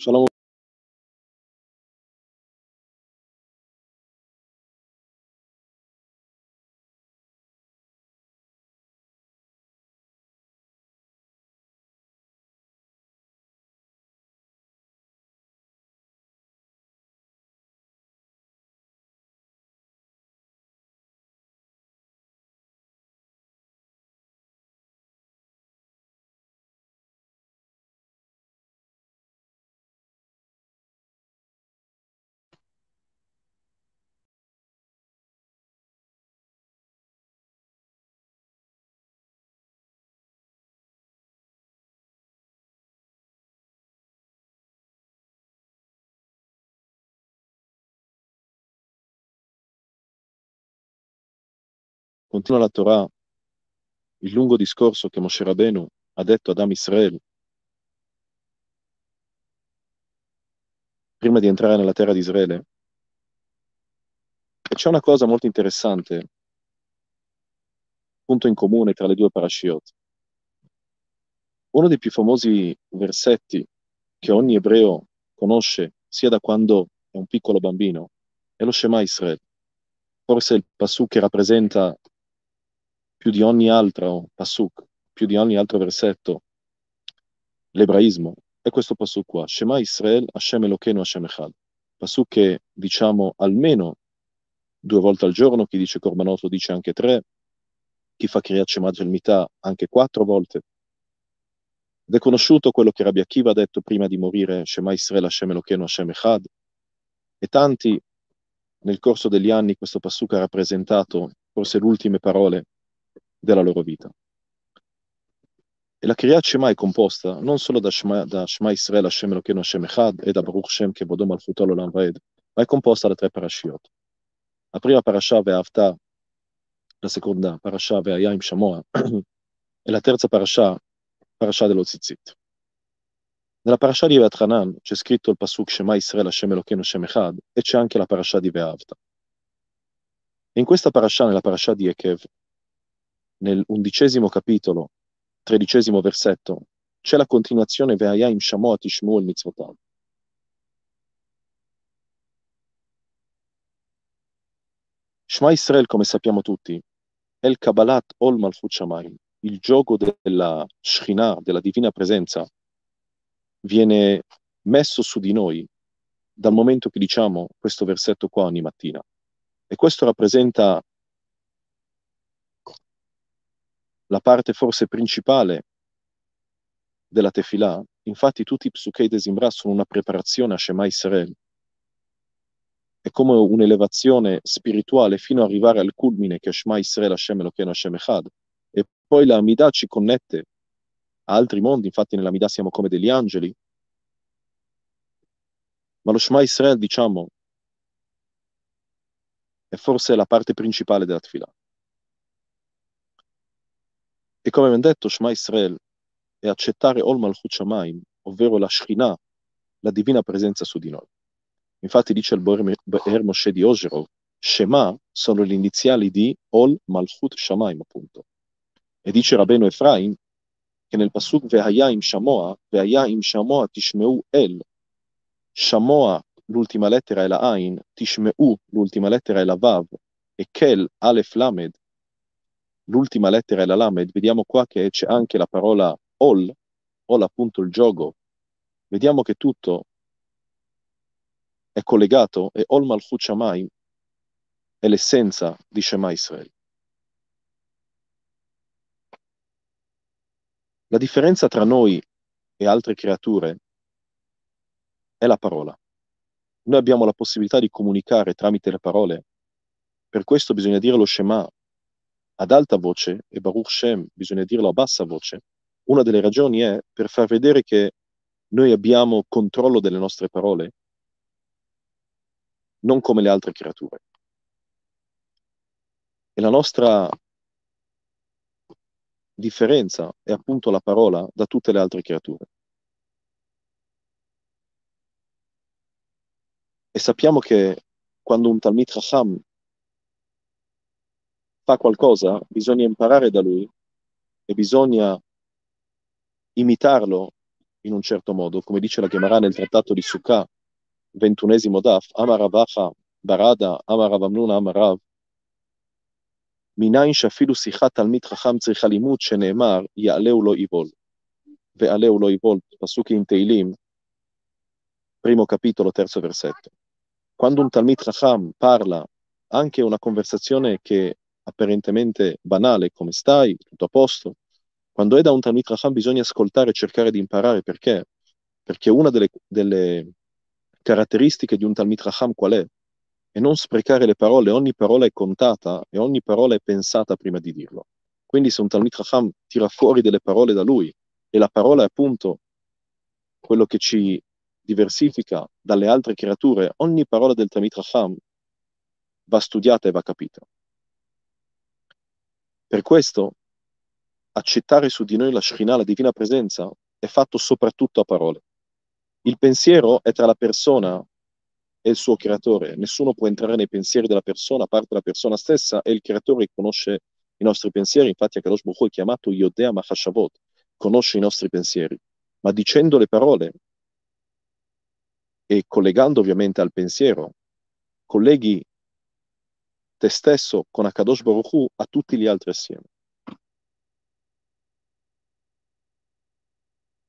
Shalom. Continua la Torah il lungo discorso che Moshe Rabenu ha detto ad Am Israel prima di entrare nella terra di Israele. E c'è una cosa molto interessante, punto in comune tra le due parashiot. Uno dei più famosi versetti che ogni ebreo conosce sia da quando è un piccolo bambino è lo Shema Israel. Forse il pasuk che rappresenta più di ogni altro pasuk, più di ogni altro versetto, l'ebraismo, è questo pasuk qua. Shema Israel, Hashem Elokeinu, Hashem Echad. Pasuk che diciamo almeno due volte al giorno, chi dice Korbanot lo dice anche tre, chi fa Kriyat Shema Gelmità anche quattro volte. Ed è conosciuto quello che Rabbi Akiva ha detto prima di morire, Shema Israel, Hashem Elokeinu, Hashem Echad. E tanti nel corso degli anni questo pasuk ha rappresentato forse le ultime parole della loro vita. E la Kriyat Shema è composta non solo da Shema, da Shema Israel, Hashem Elokeinu, Hashem Echad e da Baruch Shem che Bodom al Futol Olam Vaed, ma è composta da tre parashiot. La prima parasha Ve'avta, la seconda parasha Ve'ayim Shamoa e la terza parasha, parasha dello Tzitzit. Nella parasha di Ve'atchanan c'è scritto il pasuk Shema Israel, Hashem Elokeinu, Hashem Echad e c'è anche la parasha di Ve'avta. In questa parasha, nella parasha di Ekev, nel undicesimo capitolo, tredicesimo versetto, c'è la continuazione Ve'ayim Shamoa Tishmu il Mitzvotav. Shema Israel, come sappiamo tutti, è il Kabbalat Ol Malchut Shamayim, il gioco della Shekhinah, della divina presenza, viene messo su di noi dal momento che diciamo questo versetto qua ogni mattina. E questo rappresenta la parte forse principale della Tefillah. Infatti tutti i Psukei de Zimra sono una preparazione a Shema Israel. È come un'elevazione spirituale fino ad arrivare al culmine che è Shema Israel, Hashem Elokeinu, Hashem Echad. E poi la Amidah ci connette a altri mondi, infatti nella Amidah siamo come degli angeli. Ma lo Shema Israel, diciamo, è forse la parte principale della Tefillah. E come abbiamo detto, Shema Israel è accettare Ol Malchut Shamayim, ovvero la Shekhinah, la divina presenza su di noi. Infatti dice il Boer Moshe di Ogerov, Shema sono le iniziali di Ol Malchut Shamayim, appunto. E dice Rabeno Efraim che nel pasuk Ve'hayim Shamoa, Ve'hayim Shamoa Tishmeu El, Shamoa l'ultima lettera è la Ain, Tishmeu l'ultima lettera è la Vav, e Kel Alef Lamed l'ultima lettera è la Lamed, vediamo qua che c'è anche la parola Ol, Ol appunto il gioco. Vediamo che tutto è collegato e Ol Malchut Shamayim è l'essenza di Shema Israel. La differenza tra noi e altre creature è la parola. Noi abbiamo la possibilità di comunicare tramite le parole, per questo bisogna dire lo Shema ad alta voce e Baruch Shem bisogna dirlo a bassa voce. Una delle ragioni è per far vedere che noi abbiamo controllo delle nostre parole, non come le altre creature. E la nostra differenza è appunto la parola da tutte le altre creature. E sappiamo che quando un Talmid Chacham fa qualcosa, bisogna imparare da lui e bisogna imitarlo in un certo modo, come dice la Gemara nel trattato di Sukkah, ventunesimo daf, Amaravacha, Barada, Amaravamnuna, Amarav, מניין שאפילו שיחת תלמיד חכם צריכה לימוד שנאמר, יעלהו לא יבול. ועלהו לא יבול, פסוק in Teilim, primo capitolo, terzo versetto. Quando un Talmid Chacham parla anche una conversazione che apparentemente banale, come stai, tutto a posto, quando è da un Talmid Chacham bisogna ascoltare e cercare di imparare, perché? Perché una delle, delle caratteristiche di un Talmid Chacham qual è? e non sprecare le parole, ogni parola è contata e ogni parola è pensata prima di dirlo. Quindi se un Talmid Chacham tira fuori delle parole da lui e la parola è appunto quello che ci diversifica dalle altre creature, ogni parola del Talmid Chacham va studiata e va capita. Per questo accettare su di noi la Shekhinah, la divina presenza, è fatto soprattutto a parole. Il pensiero è tra la persona è il suo creatore. Nessuno può entrare nei pensieri della persona, a parte la persona stessa, e il creatore conosce i nostri pensieri. Infatti, Akadosh Baruch è chiamato Yodea Mahashavot, conosce i nostri pensieri. Ma dicendo le parole e collegando ovviamente al pensiero, colleghi te stesso con Akadosh Baruch a tutti gli altri assieme.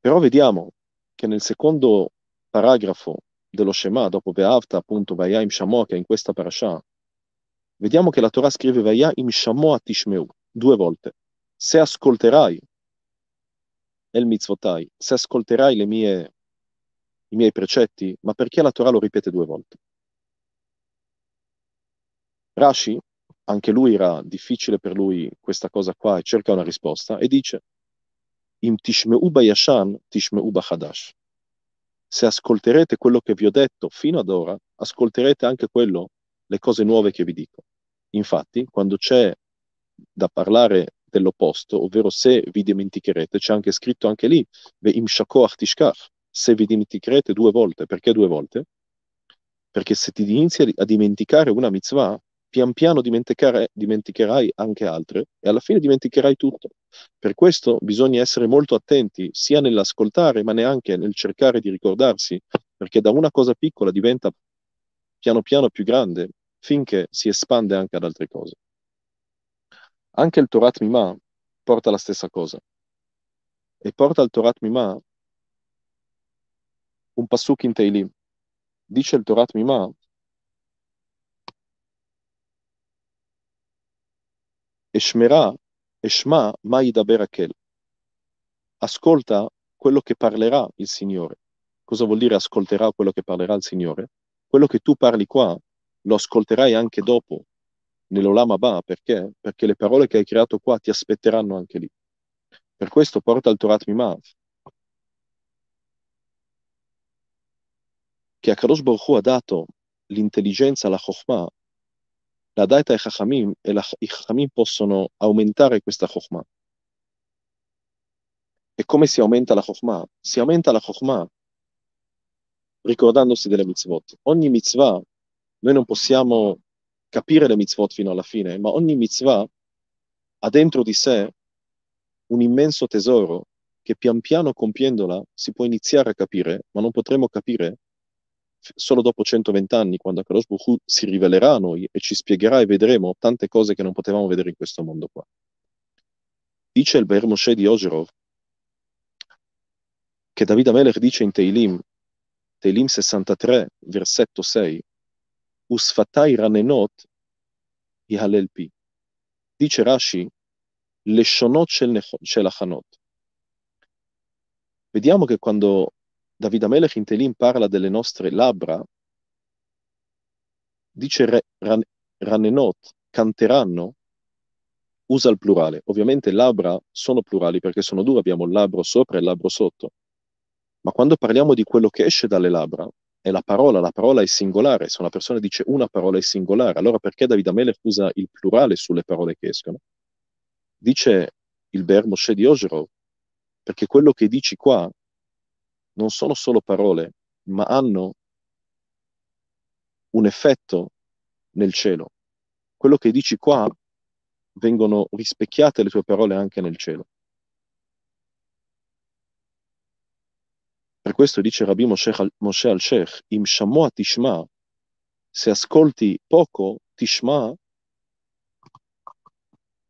Però vediamo che nel secondo paragrafo dello Shema, dopo Ve'avta, appunto, Vaya im Shamoa, che è in questa parasha, vediamo che la Torah scrive Vaya im Shamoa Tishmeu, due volte. Se ascolterai El Mitzvotai, se ascolterai mie, i miei precetti, ma perché la Torah lo ripete due volte? Rashi, anche lui era difficile per lui questa cosa qua e cerca una risposta e dice Im Tishmeu Bayashan, Tishmeu Bachadash se ascolterete quello che vi ho detto fino ad ora, ascolterete anche quello, le cose nuove che vi dico. Infatti, quando c'è da parlare dell'opposto, ovvero se vi dimenticherete, c'è anche scritto anche lì, se vi dimenticherete due volte. Perché due volte? Perché se ti inizi a dimenticare una mitzvah, pian piano dimenticherai anche altre e alla fine dimenticherai tutto. Per questo bisogna essere molto attenti sia nell'ascoltare ma neanche nel cercare di ricordarsi, perché da una cosa piccola diventa piano piano più grande finché si espande anche ad altre cose. Anche il Torat Mima porta la stessa cosa e porta al Torat Mima un passuk in Teilim. Dice il Torat Mima Eshmerà, Eshma, mai da Berakel. Ascolta quello che parlerà il Signore. Cosa vuol dire ascolterà quello che parlerà il Signore? Quello che tu parli qua lo ascolterai anche dopo, nell'Olam Abba, perché? Perché le parole che hai creato qua ti aspetteranno anche lì. Per questo porta il Torat Mimav, che a Kadosh Baruch Hu ha dato l'intelligenza, la Chokhmah, la data ai Chachamim e la, i Chachamim possono aumentare questa Chokhmah. E come si aumenta la Chokhmah? Si aumenta la Chokhmah ricordandosi delle mitzvot. Ogni mitzvah, noi non possiamo capire le mitzvot fino alla fine, ma ogni mitzvah ha dentro di sé un immenso tesoro che pian piano compiendola si può iniziare a capire, ma non potremo capire solo dopo 120 anni, quando Akadosh Baruch si rivelerà a noi e ci spiegherà e vedremo tante cose che non potevamo vedere in questo mondo qua. Dice il Be'er Moshe di Ogerov che David Amelech dice in Teilim, Teilim 63, versetto 6, Usfatai ranenot yihalel pi. Dice Rashi, Leshonot shel achanot. Vediamo che quando David Amelech in Telim parla delle nostre labbra, dice re, ran, ranenot, canteranno, usa il plurale. Ovviamente labbra sono plurali perché sono due, abbiamo il labbro sopra e il labbro sotto. Ma quando parliamo di quello che esce dalle labbra, è la parola, la parola è singolare. Se una persona dice una parola è singolare, allora perché David Amelech usa il plurale sulle parole che escono? Dice il Ber Moshe di Ogerov, perché quello che dici qua non sono solo parole, ma hanno un effetto nel cielo. Quello che dici qua vengono rispecchiate le tue parole anche nel cielo. Per questo dice Rabbi Moshe, al-Sheikh, im shamoa tishma, se ascolti poco, tishma,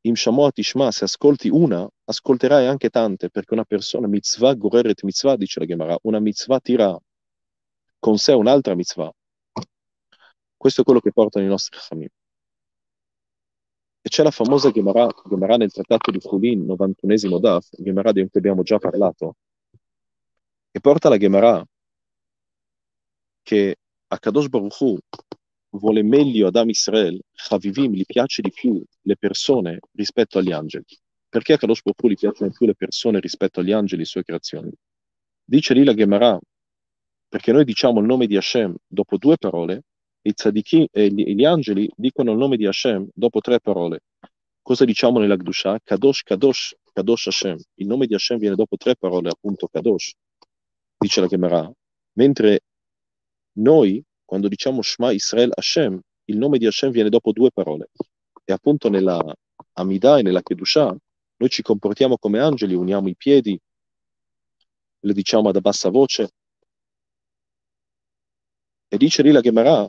im shamoa tishma, se ascolti una, ascolterai anche tante, perché una persona, mitzvah goreret mitzvah, dice la Gemara, una mitzvah tira con sé un'altra mitzvah. Questo è quello che portano i nostri Chamim. E c'è la famosa Gemara, Gemara nel trattato di Chulin, 91esimo Daf, Gemara di cui abbiamo già parlato, che porta la Gemara che a Kadosh Baruch Hu vuole meglio ad Am Israel, Chavivim, gli piace di più le persone rispetto agli angeli. Perché a Kadosh Baruch gli piacciono più le persone rispetto agli angeli, le sue creazioni? Dice lì la Gemara, perché noi diciamo il nome di Hashem dopo due parole, i tzadiki e gli, gli, angeli dicono il nome di Hashem dopo tre parole. Cosa diciamo nella Gdusha? Kadosh, Kadosh, Kadosh Hashem. Il nome di Hashem viene dopo tre parole, appunto Kadosh, dice la Gemara. Mentre noi, quando diciamo Shema Israel Hashem, il nome di Hashem viene dopo due parole. E appunto nella Amidah e nella Kedusha, noi ci comportiamo come angeli, uniamo i piedi, le diciamo ad bassa voce. E dice lì la Gemara,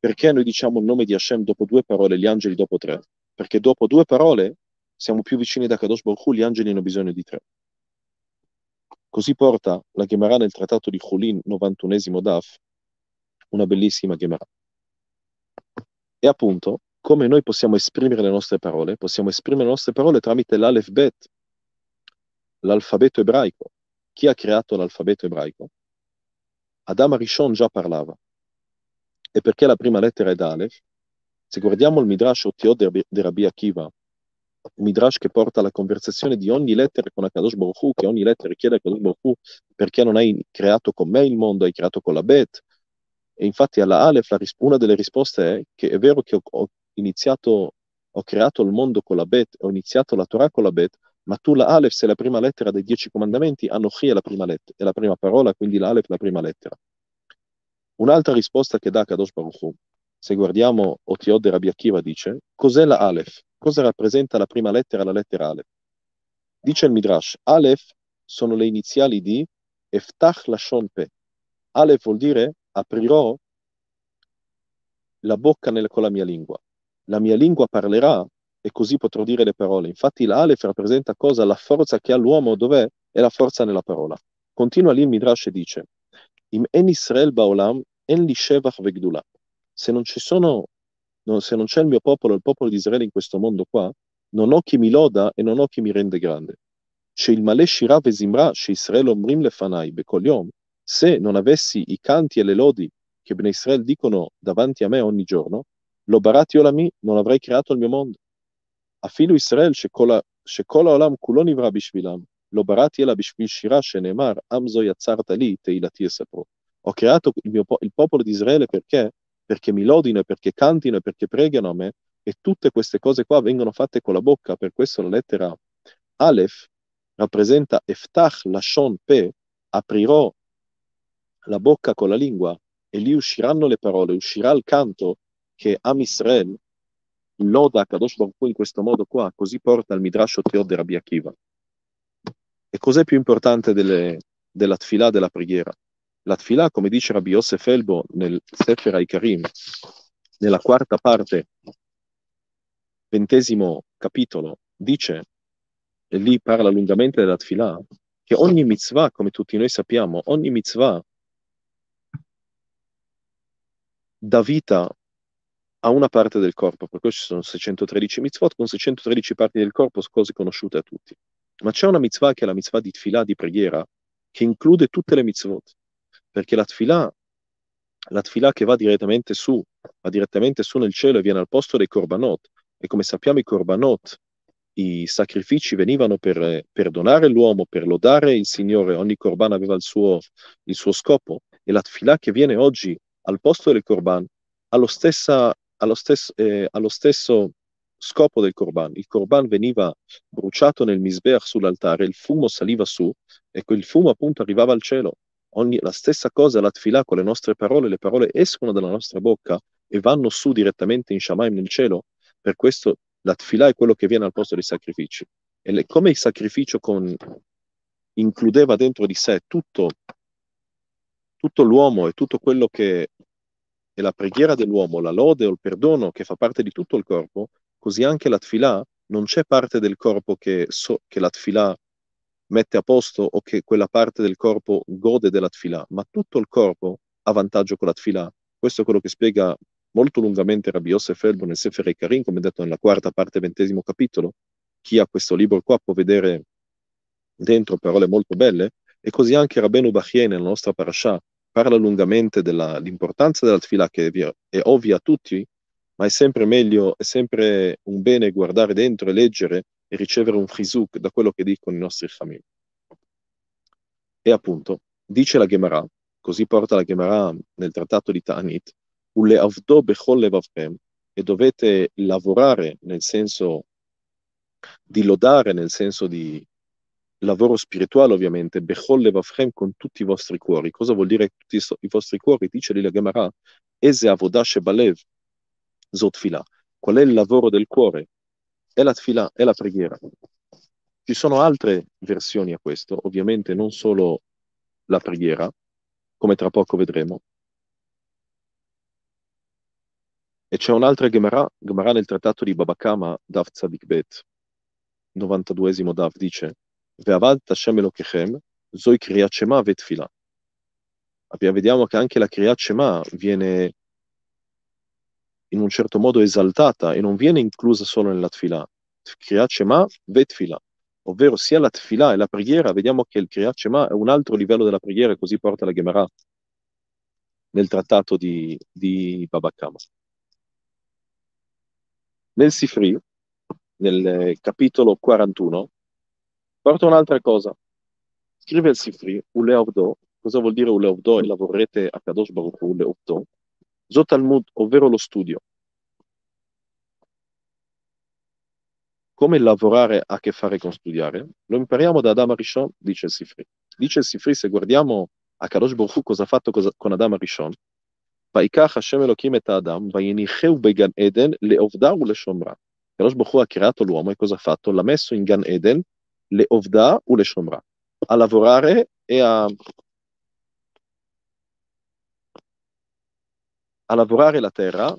perché noi diciamo il nome di Hashem dopo due parole, gli angeli dopo tre? Perché dopo due parole siamo più vicini da Kadosh Baruch Hu, gli angeli hanno bisogno di tre. Così porta la Gemara nel trattato di Chulin, 91esimo Daf, una bellissima Gemara. E appunto, come noi possiamo esprimere le nostre parole? Possiamo esprimere le nostre parole tramite l'Alef Bet, l'alfabeto ebraico. Chi ha creato l'alfabeto ebraico? Adam Arishon già parlava. E perché la prima lettera è Dalef? Se guardiamo il Midrash Otiot di Rabbi Akiva, Midrash che porta alla conversazione di ogni lettera con Akadosh Baruch Hu, che ogni lettera chiede a Akadosh Baruch Hu perché non hai creato con me il mondo, hai creato con la Bet. E infatti alla Aleph la, una delle risposte è che è vero che ho, ho iniziato, ho creato il mondo con la Bet, ho iniziato la Torah con la Bet, ma tu la Aleph sei la prima lettera dei dieci comandamenti, Anochi è la prima, lettera, è la prima parola, quindi la Aleph è la prima lettera. Un'altra risposta che dà Kadosh Baruch Hu, se guardiamo Otiod de Rabbi Akiva, dice, cos'è la Aleph? Cosa rappresenta la prima lettera, la lettera Aleph? Dice il Midrash, Aleph sono le iniziali di Eftach Lashon Pe. Aleph vuol dire aprirò la bocca nel, con la mia lingua. La mia lingua parlerà e così potrò dire le parole. Infatti l'Alef rappresenta cosa? La forza che ha l'uomo, dov'è? È la forza nella parola. Continua lì il Midrash e dice, Im en Israel baolam, en li shevach vegdula. Se non ci sono, no, se non c'è il mio popolo, il popolo di Israele in questo mondo qua, non ho chi mi loda e non ho chi mi rende grande. C'è il male shirah vezimra, Israel omrim lefanai, bekol yom, se non avessi i canti e le lodi che Ben Israel dicono davanti a me ogni giorno, lo barati olami, non avrei creato il mio mondo. Afilu Israel shekola olam kulon ivra lo barati ela bishvil shira shenemar, amzo yatzarta li teilati esapro. Ho creato il, mio, il popolo di Israele perché? Perché mi lodino, perché cantino e perché pregano a me, e tutte queste cose qua vengono fatte con la bocca, per questo la lettera Aleph rappresenta Eftach Lashon Pe, aprirò la bocca con la lingua e lì usciranno le parole, uscirà il canto che Am Israel loda Kadosh Baruch Hu in questo modo qua, così porta il Midrash Oteot di Rabbi Akiva. E cos'è più importante delle, della tfilà, della preghiera? La tfilà, come dice Rabbi Yosef Elbo nel Sefer Haikarim, nella quarta parte, ventesimo capitolo, dice, e lì parla lungamente della tfilà, che ogni mitzvah, come tutti noi sappiamo, ogni mitzvah dà vita a una parte del corpo, per questo ci sono 613 mitzvot con 613 parti del corpo, cose conosciute a tutti. Ma c'è una mitzvah che è la mitzvah di tfilà, di preghiera, che include tutte le mitzvot, perché la tfilà, la tfilà che va direttamente su, va direttamente su nel cielo e viene al posto dei korbanot, e come sappiamo i korbanot, i sacrifici venivano per perdonare l'uomo, per lodare il Signore, ogni korban aveva il suo, il suo scopo, e la tfilà che viene oggi al posto del korban ha lo stessa allo stesso, eh, allo stesso scopo del Corban. Il Corban veniva bruciato nel Misbeach sull'altare, il fumo saliva su e quel fumo appunto arrivava al cielo. Ogni, la stessa cosa la tfilà con le nostre parole, le parole escono dalla nostra bocca e vanno su direttamente in Shamaim nel cielo. Per questo la tfilà è quello che viene al posto dei sacrifici. E le, come il sacrificio con, includeva dentro di sé tutto tutto l'uomo e tutto quello che è la preghiera dell'uomo, la lode o il perdono che fa parte di tutto il corpo, così anche la tfilà non c'è parte del corpo che, so, che la tfilà mette a posto o che quella parte del corpo gode della tfilà, ma tutto il corpo ha vantaggio con la tfilà. Questo è quello che spiega molto lungamente Rabbi Yosef Elbo nel Sefer Karim, come detto nella quarta parte, ventesimo capitolo. Chi ha questo libro qua può vedere dentro parole molto belle, e così anche Rabbeinu Bachie nella nostra parasha parla lungamente dell'importanza della tfilà, che è ovvia a tutti, ma è sempre meglio, è sempre un bene guardare dentro e leggere e ricevere un frisuk da quello che dicono i nostri famigli. E appunto, dice la Gemara, così porta la Gemara nel trattato di Ta'anit, Ule avdo e dovete lavorare nel senso di lodare, nel senso di lavoro spirituale ovviamente, bechol levavchem con tutti i vostri cuori. Cosa vuol dire tutti i vostri cuori? Dice lì la Gemara, ese avodash balev zot fila. Qual è il lavoro del cuore? È la tfila, è la preghiera. Ci sono altre versioni a questo, ovviamente non solo la preghiera, come tra poco vedremo. E c'è un'altra Gemara, Gemara nel trattato di Babakama, Dav Tzadik Bet, 92esimo Dav, dice Ve'avad Hashem Elokechem, Zoi Kriyat Shema Vetfila. Vediamo che anche la Kriyat Shema viene in un certo modo esaltata e non viene inclusa solo nella tfila. Kriyat Shema Vetfila, ovvero sia la tfila e la preghiera, vediamo che il Kriyat è un altro livello della preghiera così porta la Gemara nel trattato di, di Babakama. Nel Sifri, nel capitolo 41, porta un'altra cosa. Scrive il Sifri, Uleovdo, cosa vuol dire Uleovdo? E lavorerete a Kadosh Baruch Hu, Uleovdo, Zotalmud, ovvero lo studio. Come lavorare ha a che fare con studiare? Lo impariamo da Adam Arishon, dice il Sifri. Dice il Sifri, se guardiamo a Kadosh Baruch Hu cosa ha fatto con Adam Arishon, ויקח השם אלוקים את האדם, ויניחהו בגן עדן לעובדה ולשומרה. הקדוש ברוך הוא ha creato l'uomo e cosa ha fatto? L'ha messo in Gan Eden, לעובדה ולשומרה. A lavorare e a, a lavorare la terra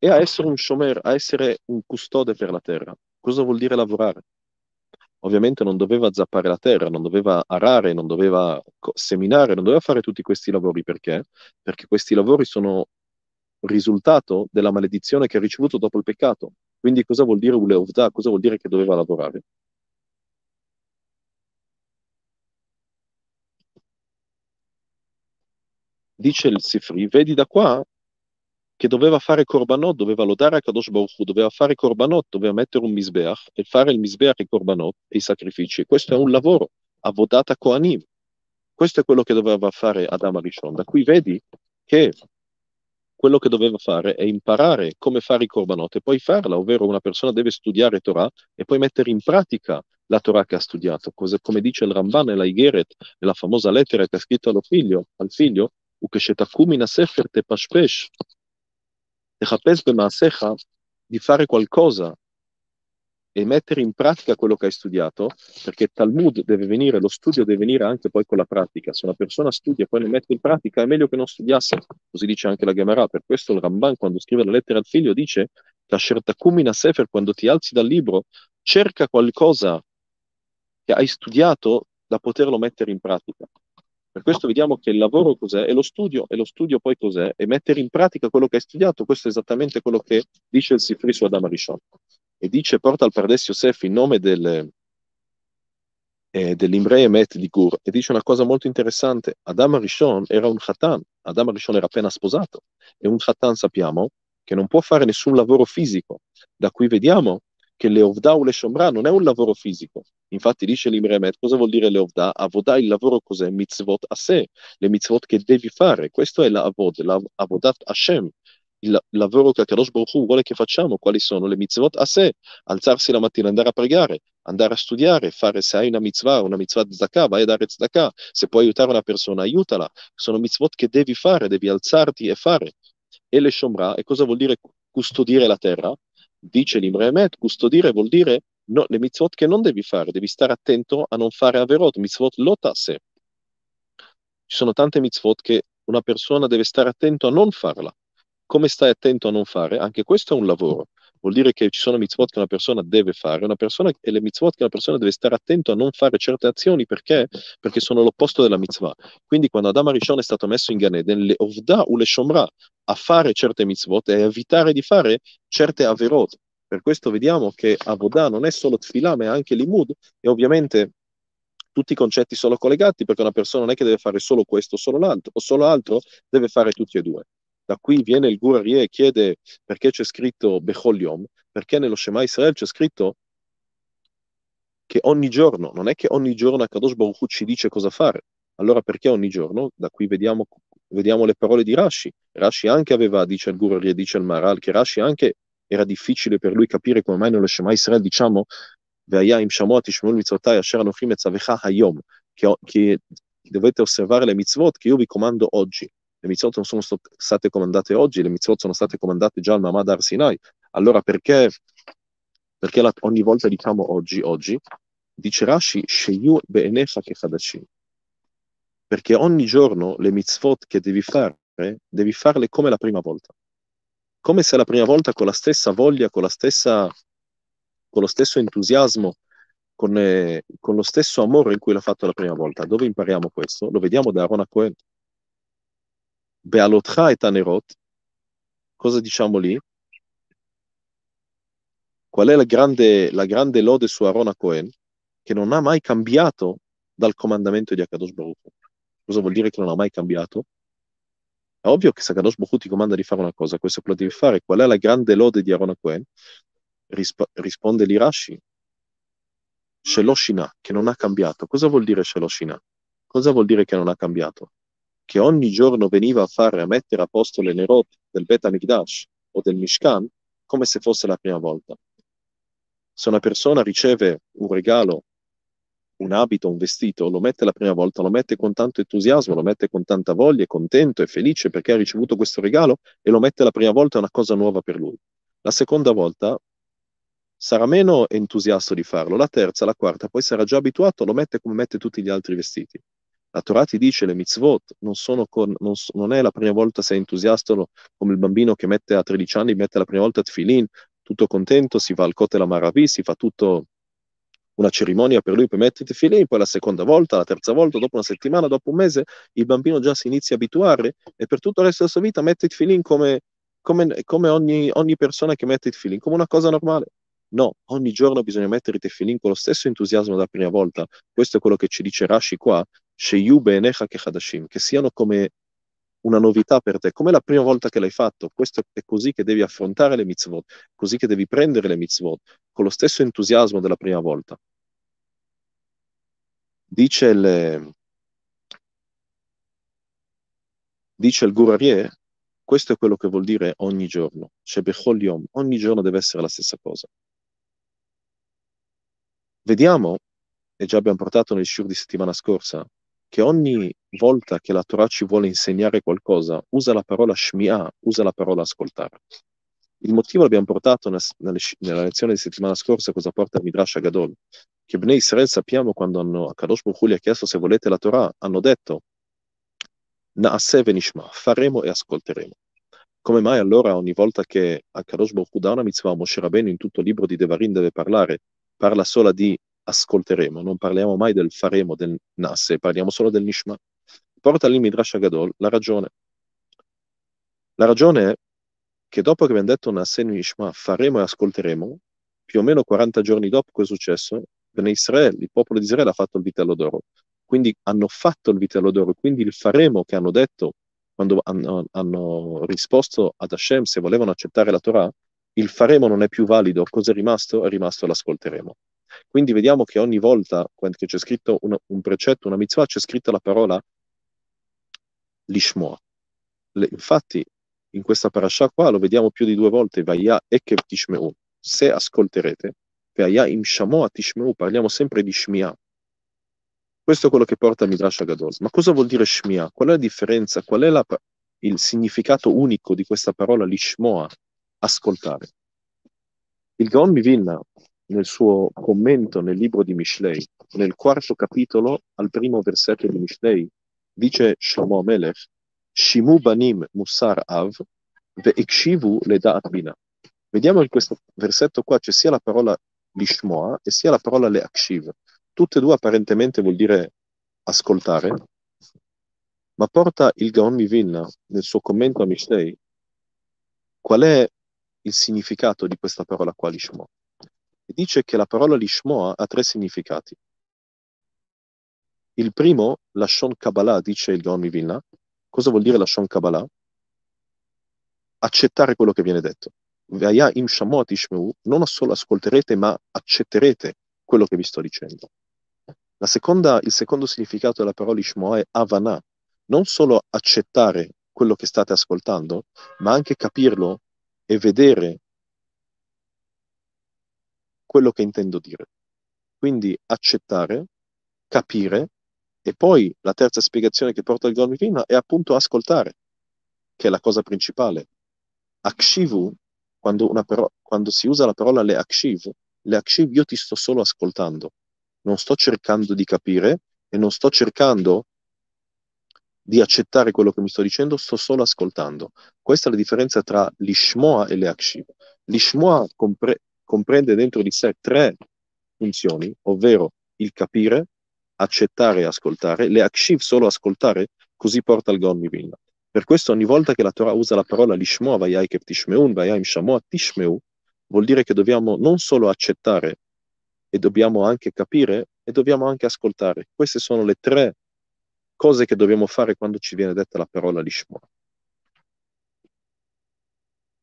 e a essere un shomer, a essere un custode per la terra. Cosa vuol dire lavorare? Ovviamente non doveva zappare la terra, non doveva arare, non doveva seminare, non doveva fare tutti questi lavori perché? Perché questi lavori sono risultato della maledizione che ha ricevuto dopo il peccato. Quindi cosa vuol dire uleovda? Cosa vuol dire che doveva lavorare? Dice il Sifri, vedi da qua che doveva fare korbanot, doveva lodare a Kadosh Baruch Hu, doveva fare korbanot, doveva mettere un misbeach e fare il misbeach e korbanot e i sacrifici. Questo è un lavoro, avodata Kohanim. Questo è quello che doveva fare Adam Arishon. Da qui vedi che quello che doveva fare è imparare come fare i korbanot e poi farla, ovvero una persona deve studiare Torah e poi mettere in pratica la Torah che ha studiato, come dice il Ramban nella Igeret, nella famosa lettera che ha scritto al figlio, al figlio וכשתקום מן הספר תפשפש, תחפש במעשיך di fare qualcosa e mettere in pratica quello che hai studiato, perché Talmud deve venire, lo studio deve venire anche poi con la pratica. Se una persona studia e poi ne mette in pratica, è meglio che non studiasse. Così dice anche la Gemara. Per questo il Ramban, quando scrive la lettera al figlio, dice Tashertakumina Sefer, quando ti alzi dal libro, cerca qualcosa che hai studiato da poterlo mettere in pratica. Per questo vediamo che il lavoro cos'è? È lo studio, e lo studio poi cos'è? E mettere in pratica quello che hai studiato, questo è esattamente quello che dice il Sifri su Adam Arishon. E dice, porta al Pardes Yosef in nome del, eh, dell'Imrei Emet di Gur, e dice una cosa molto interessante, Adam Arishon era un Khatan, Adam Arishon era appena sposato, e un Khatan sappiamo che non può fare nessun lavoro fisico, da cui vediamo che l'Eovda o le Shomra non è un lavoro fisico, Infatti dice l'Imremet, cosa vuol dire leovda? Avodah, il lavoro cos'è? Mitzvot a sé, le mitzvot che devi fare. Questo è l'avod, l'avodat Hashem, il lavoro che Kadosh Baruch Hu vuole che facciamo. Quali sono? Le mitzvot a sé, alzarsi la mattina, andare a pregare, andare a studiare, fare se hai una mitzvah, una mitzvah tzedakah, vai a dare tzedakah. Se puoi aiutare una persona, aiutala. Sono mitzvot che devi fare, devi alzarti e fare. E le shomra, e cosa vuol dire custodire la terra? Dice l'Imremet, custodire vuol dire no, le mitzvot che non devi fare, devi stare attento a non fare averot, mitzvot lotase. Ci Ci sono tante mitzvot che una persona deve stare attento a non farla. Come stai attento a non fare? Anche questo è un lavoro. Vuol dire che ci sono mitzvot che una persona deve fare, una persona, e le mitzvot che una persona deve stare attento a non fare certe azioni perché? Perché sono l'opposto della mitzvah. Quindi quando Adam Arishon è stato messo in Ganeden, le ovda o le shomra, a fare certe mitzvot e a evitare di fare certe averot. Per questo vediamo che Avodah non è solo tfilah, ma è anche limud, e ovviamente tutti i concetti sono collegati perché una persona non è che deve fare solo questo solo l'altro, o solo altro, deve fare tutti e due. Da qui viene il Gurarie e chiede perché c'è scritto Bechol Yom, perché nello Shema Israel c'è scritto che ogni giorno, non è che ogni giorno Akadosh Baruch Hu ci dice cosa fare. Allora perché ogni giorno? Da qui vediamo, vediamo le parole di Rashi. Rashi anche aveva, dice il Gurarie, dice il Maral, che Rashi anche era difficile per lui capire come mai nello Shema Israel diciamo והיה עם שמוע תשמעו מצוותיי אשר אנוכי מצווך היום, che dovete osservare le mitzvot che io vi comando oggi. Le mitzvot non sono state comandate oggi, le mitzvot sono state comandate già al Mamad Ar Sinai. Allora perché, perché la, ogni volta diciamo oggi, oggi? Dice Rashi, Sheyu be'enecha kechadashim. Perché ogni giorno le mitzvot che devi fare, devi farle come la prima volta. Come se la prima volta con la stessa voglia, con la stessa con lo stesso entusiasmo, con, eh, con, lo stesso amore in cui l'ha fatto la prima volta. Dove impariamo questo? Lo vediamo da Aaron Cohen. Bealotcha et anerot, cosa diciamo lì? Qual è la grande, la grande lode su Aaron Cohen? Che non ha mai cambiato dal comandamento di Akadosh Baruch. Cosa vuol dire che non ha mai cambiato? È ovvio che se Akadosh Baruch ti comanda di fare una cosa, questo è quello che devi fare. Qual è la grande lode di Aaron Cohen? Risp- risponde l'Irashi, Sheloshina, che non ha cambiato. Cosa vuol dire Sheloshina? Cosa vuol dire che non ha cambiato? Che ogni giorno veniva a fare, a mettere a posto le nerot del Bet Amigdash o del Mishkan come se fosse la prima volta. Se una persona riceve un regalo, un abito, un vestito, lo mette la prima volta, lo mette con tanto entusiasmo, lo mette con tanta voglia, è contento e felice perché ha ricevuto questo regalo e lo mette la prima volta, è una cosa nuova per lui. La seconda volta sarà meno entusiasta di farlo, la terza, la quarta, poi sarà già abituato, lo mette come mette tutti gli altri vestiti. La Torah ti dice le mitzvot non, con, non, non è la prima volta sei entusiasta come il bambino che mette a 13 anni, mette la prima volta tefilin, tutto contento, si va al Kotel Maravi, si fa tutto una cerimonia per lui, poi mette tefilin, poi la seconda volta, la terza volta, dopo una settimana, dopo un mese, il bambino già si inizia a abituare e per tutto il resto della sua vita mette tefilin come, come, come ogni, ogni persona che mette tefilin, come una cosa normale. No, ogni giorno bisogna mettere i tefilin con lo stesso entusiasmo della prima volta. Questo è quello che ci dice Rashi qua, che siano come una novità per te, come la prima volta che l'hai fatto. Questo è così che devi affrontare le mitzvot, così che devi prendere le mitzvot, con lo stesso entusiasmo della prima volta. Dice il, dice il Gurarie, questo è quello che vuol dire ogni giorno. Yom, ogni giorno deve essere la stessa cosa. Vediamo, e già abbiamo portato nel shur di settimana scorsa, che ogni volta che la Torah ci vuole insegnare qualcosa, usa la parola shmi'ah, usa la parola ascoltare. Il motivo l'abbiamo portato nella, nella lezione di settimana scorsa, cosa porta il Midrash Agadol, che Bnei Israel sappiamo quando hanno, a Kadosh Baruch ha chiesto se volete la Torah, hanno detto Naaseh venishma, faremo e ascolteremo. Come mai allora ogni volta che a Kadosh Baruch dà una mitzvah, Moshe Rabbeinu in tutto il libro di Devarim deve parlare parla solo di ascolteremo, non parliamo mai del faremo, del nasse, parliamo solo del nishma. Porta lì Midrash Gadol la ragione. La ragione è che dopo che abbiamo detto nasse nishma, faremo e ascolteremo, più o meno 40 giorni dopo cosa è successo? Bene Israele, il popolo di Israele ha fatto il vitello d'oro. Quindi hanno fatto il vitello d'oro, quindi il faremo che hanno detto quando hanno, hanno risposto ad Hashem se volevano accettare la Torah, il faremo non è più valido, cosa è rimasto? È rimasto l'ascolteremo. Quindi vediamo che ogni volta che c'è scritto un, un precetto, una mitzvah, c'è scritta la parola lishmoa. Le, infatti, in questa parasha qua lo vediamo più di due volte, Vaya ekev tishmeu, se ascolterete, Vaya im shamoa tishmeu, parliamo sempre di shmia. Questo è quello che porta Midrash Agadol. Ma cosa vuol dire shmia? Qual è la differenza? Qual è la, il significato unico di questa parola lishmoa? ascoltare. Il Gaon Mivilna, nel suo commento nel libro di Mishlei, nel quarto capitolo, al primo versetto di Mishlei, dice Shlomo Melech, Shimu banim musar av, ve'ekshivu le da'at bina. Vediamo in questo versetto qua c'è sia la parola lishmoa e sia la parola leakshiv. Tutte e due apparentemente vuol dire ascoltare, ma porta il Gaon Mivilna nel suo commento a Mishlei qual è il significato di questa parola qua lishmoa. Dice che la parola lishmoa ha tre significati. Il primo, la Shon Kabbalah, dice il Gaon Mivilna. Cosa vuol dire la Shon Kabbalah? Accettare quello che viene detto. Non solo ascolterete, ma accetterete quello che vi sto dicendo. Seconda, il secondo significato della parola ishmoa è avana, non solo accettare quello che state ascoltando, ma anche capirlo e vedere quello che intendo dire. Quindi accettare, capire e poi la terza spiegazione che porta il Gon Vina è appunto ascoltare, che è la cosa principale. Akshivu, quando, paro- quando si usa la parola le akshiv, le akshiv io ti sto solo ascoltando, non sto cercando di capire e non sto cercando di accettare quello che mi sto dicendo, sto solo ascoltando. Questa è la differenza tra l'ishmoa e le akshiv. L'ishmoa compre- comprende dentro di sé tre funzioni, ovvero il capire, accettare e ascoltare, le akshiv solo ascoltare, così porta il Gon Mivilna. Per questo ogni volta che la Torah usa la parola lishmoa, vayai kev tishmeun, vayai shamoa tishmeu, vuol dire che dobbiamo non solo accettare, e dobbiamo anche capire e dobbiamo anche ascoltare. Queste sono le tre cose che dobbiamo fare quando ci viene detta la parola lishmoa.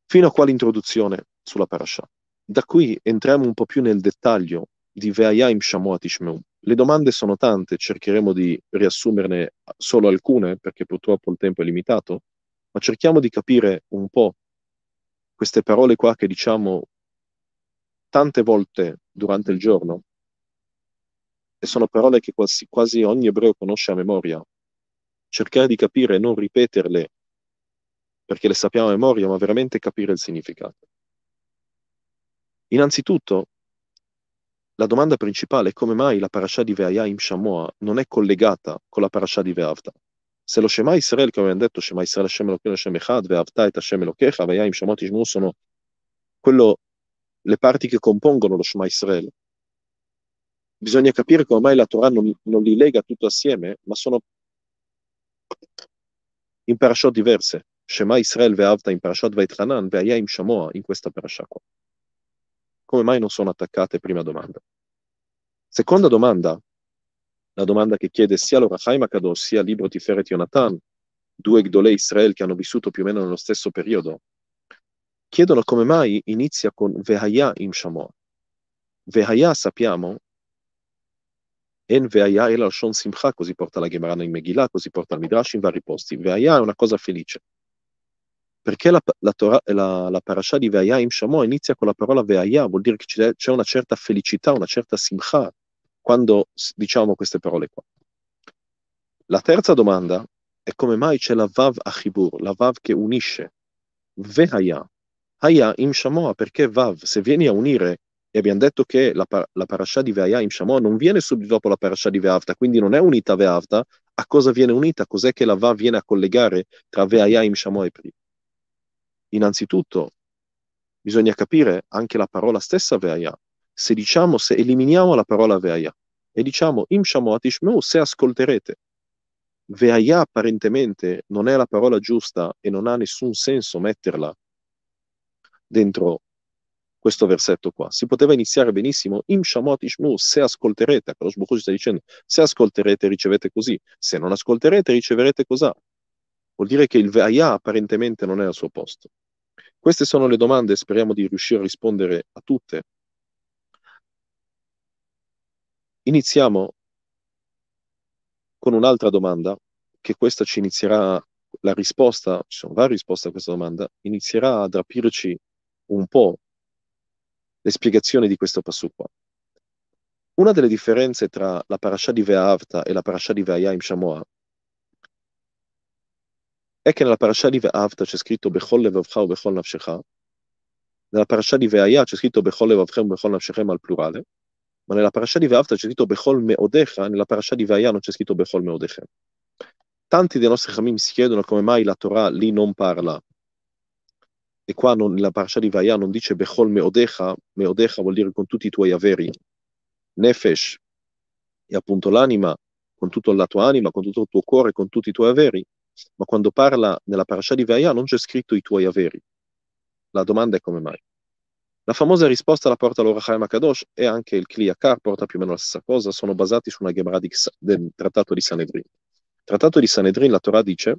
Fino a qua l'introduzione sulla parasha. Da qui entriamo un po' più nel dettaglio di Ve'ayim Shamoat Ishmeu. Le domande sono tante, cercheremo di riassumerne solo alcune perché purtroppo il tempo è limitato, ma cerchiamo di capire un po' queste parole qua che diciamo tante volte durante il giorno e sono parole che quasi, quasi ogni ebreo conosce a memoria. Cercare di capire non ripeterle perché le sappiamo a memoria, ma veramente capire il significato. Innanzitutto, la domanda principale è come mai la parasha di Ve'ayim Shamoa non è collegata con la parasha di Ve'avta. Se lo Shema Israel, come abbiamo detto, Shema Israel Hashem Elokeinu Hashem Echad, Ve'avta et Hashem Elokecha, Ve'ayim Shamoa Tishmu sono quello, le parti che compongono lo Shema Israel. Bisogna capire come mai la Torah non, non li lega tutto assieme, ma sono in parashot diverse. Shema Israel Ve'avta in parashat Vaitchanan, Ve'ayim Shamoa in questa parasha qua come mai non sono attaccate? Prima domanda. Seconda domanda, la domanda che chiede sia l'Orachaim Akadosh sia il libro Tiferet Yonatan, due Gdolei Israel che hanno vissuto più o meno nello stesso periodo, chiedono come mai inizia con Vehaya im Shamoa. Vehaya sappiamo, en Vehaya el Shon Simcha, così porta la Gemara in Megillah, così porta il Midrash in vari posti. Vehaya è una cosa felice. Perché la, la, Torah, la, la parasha di Ve'ayim Shamo inizia con la parola Ve'aya, vuol dire che c'è, una certa felicità, una certa simcha quando diciamo queste parole qua. La terza domanda è come mai c'è la Vav Achibur, la Vav che unisce. Ve'aya. Haya im Shamoa, perché Vav? Se vieni a unire, e abbiamo detto che la, la parasha di Ve'aya im Shamoa non viene subito dopo la parasha di Ve'avta, quindi non è unita Ve'avta, a cosa viene unita? Cos'è che la Vav viene a collegare tra Ve'aya im Shamoa e Pri? Innanzitutto, bisogna capire anche la parola stessa Veaya. Se diciamo, se eliminiamo la parola Veaya e diciamo Im Shamoat Ishmeu, se ascolterete, Veaya apparentemente non è la parola giusta e non ha nessun senso metterla dentro questo versetto qua. Si poteva iniziare benissimo, Im Shamot Ishmu, se ascolterete, Akadosh Baruch sta dicendo, se ascolterete ricevete così, se non ascolterete riceverete cos'ha. Vuol dire che il Ve'aya apparentemente non è al suo posto. Queste sono le domande, speriamo di riuscire a rispondere a tutte. Iniziamo con un'altra domanda, che questa ci inizierà, la risposta, ci sono varie risposte a questa domanda, inizierà ad aprirci un po' le spiegazioni di questo passo qua. Una delle differenze tra la parasha di Ve'avta e la parasha di Ve'ayim Shamoa scritto Bechol levavcha o Bechol nafshecha, nella parasha di Ve'aya c'è scritto Bechol levavchem o Bechol nafshechem al plurale, ma nella parasha di Ve'avta c'è scritto Bechol meodecha, nella parasha di Ve'aya non scritto Bechol meodechem. tanti dei nostri Chamim si chiedono come mai la Torah lì non parla. E qua non, nella parasha di Vaya non dice Bechol Meodecha, Meodecha vuol dire con tutti i tuoi averi. Nefesh è appunto l'anima, con tutta la tua anima, con tutto il tuo cuore, con tutti i tuoi averi. Ma quando parla nella parasha di Vaya non c'è scritto i tuoi averi. La domanda è come mai. La famosa risposta la porta l'Orachaim Akadosh e anche il Kliyakar porta più o meno la stessa cosa, sono basati su una Gemara del trattato di Sanedrin. Trattato di Sanedrin, la Torah dice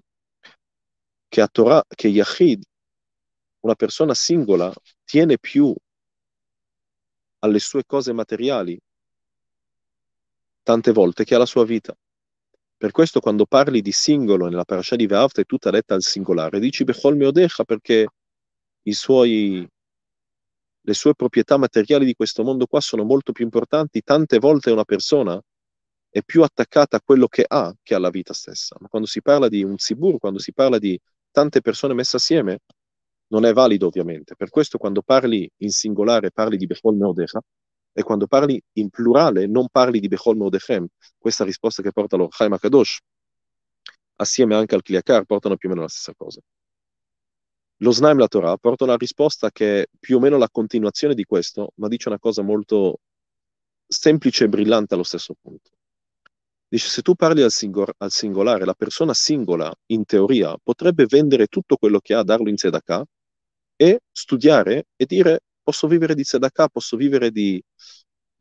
che, a Torah, che Yachid, una persona singola, tiene più alle sue cose materiali tante volte che alla sua vita. Per questo quando parli di singolo nella parasha di Ve'avta è tutta letta al singolare, dici Bechol Meodecha perché suoi le sue proprietà materiali di questo mondo qua sono molto più importanti, tante volte una persona è più attaccata a quello che ha che alla vita stessa. Ma quando si parla di un zibur, quando si parla di tante persone messe assieme, non è valido ovviamente. Per questo quando parli in singolare parli di Bechol Meodecha e quando parli in plurale non parli di Bechol Meodechem. Questa risposta che porta l'Orchaim Akadosh assieme anche al Kliakar portano più o meno la stessa cosa. Lo Snaim la Torah porta una risposta che è più o meno la continuazione di questo, ma dice una cosa molto semplice e brillante allo stesso punto. Dice, se tu parli al, singol- al singolare, la persona singola, in teoria, potrebbe vendere tutto quello che ha, darlo in Tzedakah, e studiare e dire, posso vivere di Tzedakah, posso vivere di,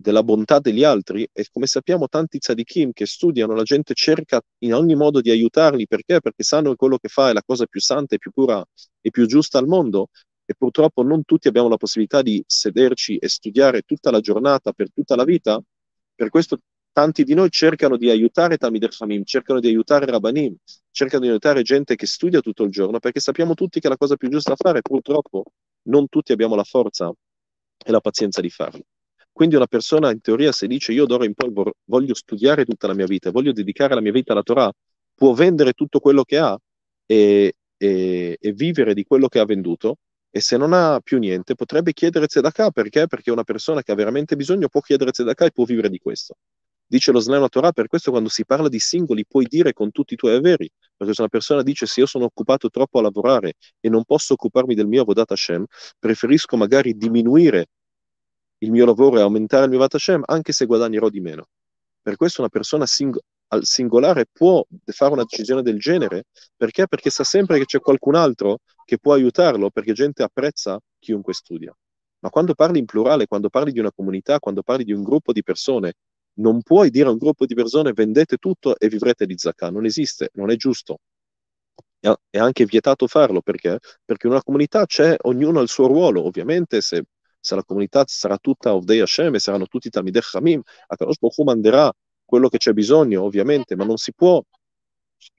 della bontà degli altri? E come sappiamo tanti tzadikim che studiano, la gente cerca in ogni modo di aiutarli. Perché? Perché sanno che quello che fa è la cosa più santa più pura e più giusta al mondo. E purtroppo non tutti abbiamo la possibilità di sederci e studiare tutta la giornata per tutta la vita, per questo tanti di noi cercano di aiutare Talmid Hamim, cercano di aiutare Rabbanim, cercano di aiutare gente che studia tutto il giorno perché sappiamo tutti che la cosa più giusta da fare, purtroppo non tutti abbiamo la forza e la pazienza di farlo. Quindi una persona in teoria se dice io d'ora in poi voglio studiare tutta la mia vita, voglio dedicare la mia vita alla Torah, può vendere tutto quello che ha e, e, e vivere di quello che ha venduto e se non ha più niente potrebbe chiedere Tzedakah perché? Perché una persona che ha veramente bisogno può chiedere Tzedakah e può vivere di questo. Dice lo Slam Torah, per questo quando si parla di singoli puoi dire con tutti i tuoi averi, perché se una persona dice se io sono occupato troppo a lavorare e non posso occuparmi del mio Avodat Hashem, preferisco magari diminuire il mio lavoro è aumentare il mio Vat Hashem anche se guadagnerò di meno. Per questo una persona sing- al singolare può fare una decisione del genere, perché? Perché sa sempre che c'è qualcun altro che può aiutarlo, perché gente apprezza chiunque studia. Ma quando parli in plurale, quando parli di una comunità, quando parli di un gruppo di persone, non puoi dire a un gruppo di persone vendete tutto e vivrete di zakah, non esiste, non è giusto. È anche vietato farlo perché? Perché in una comunità c'è ognuno ha il suo ruolo, ovviamente se se la comunità sarà tutta Ovdei Hashem e saranno tutti Talmidei Chamim, Akadosh Baruch Hu manderà quello che c'è bisogno, ovviamente, ma non si può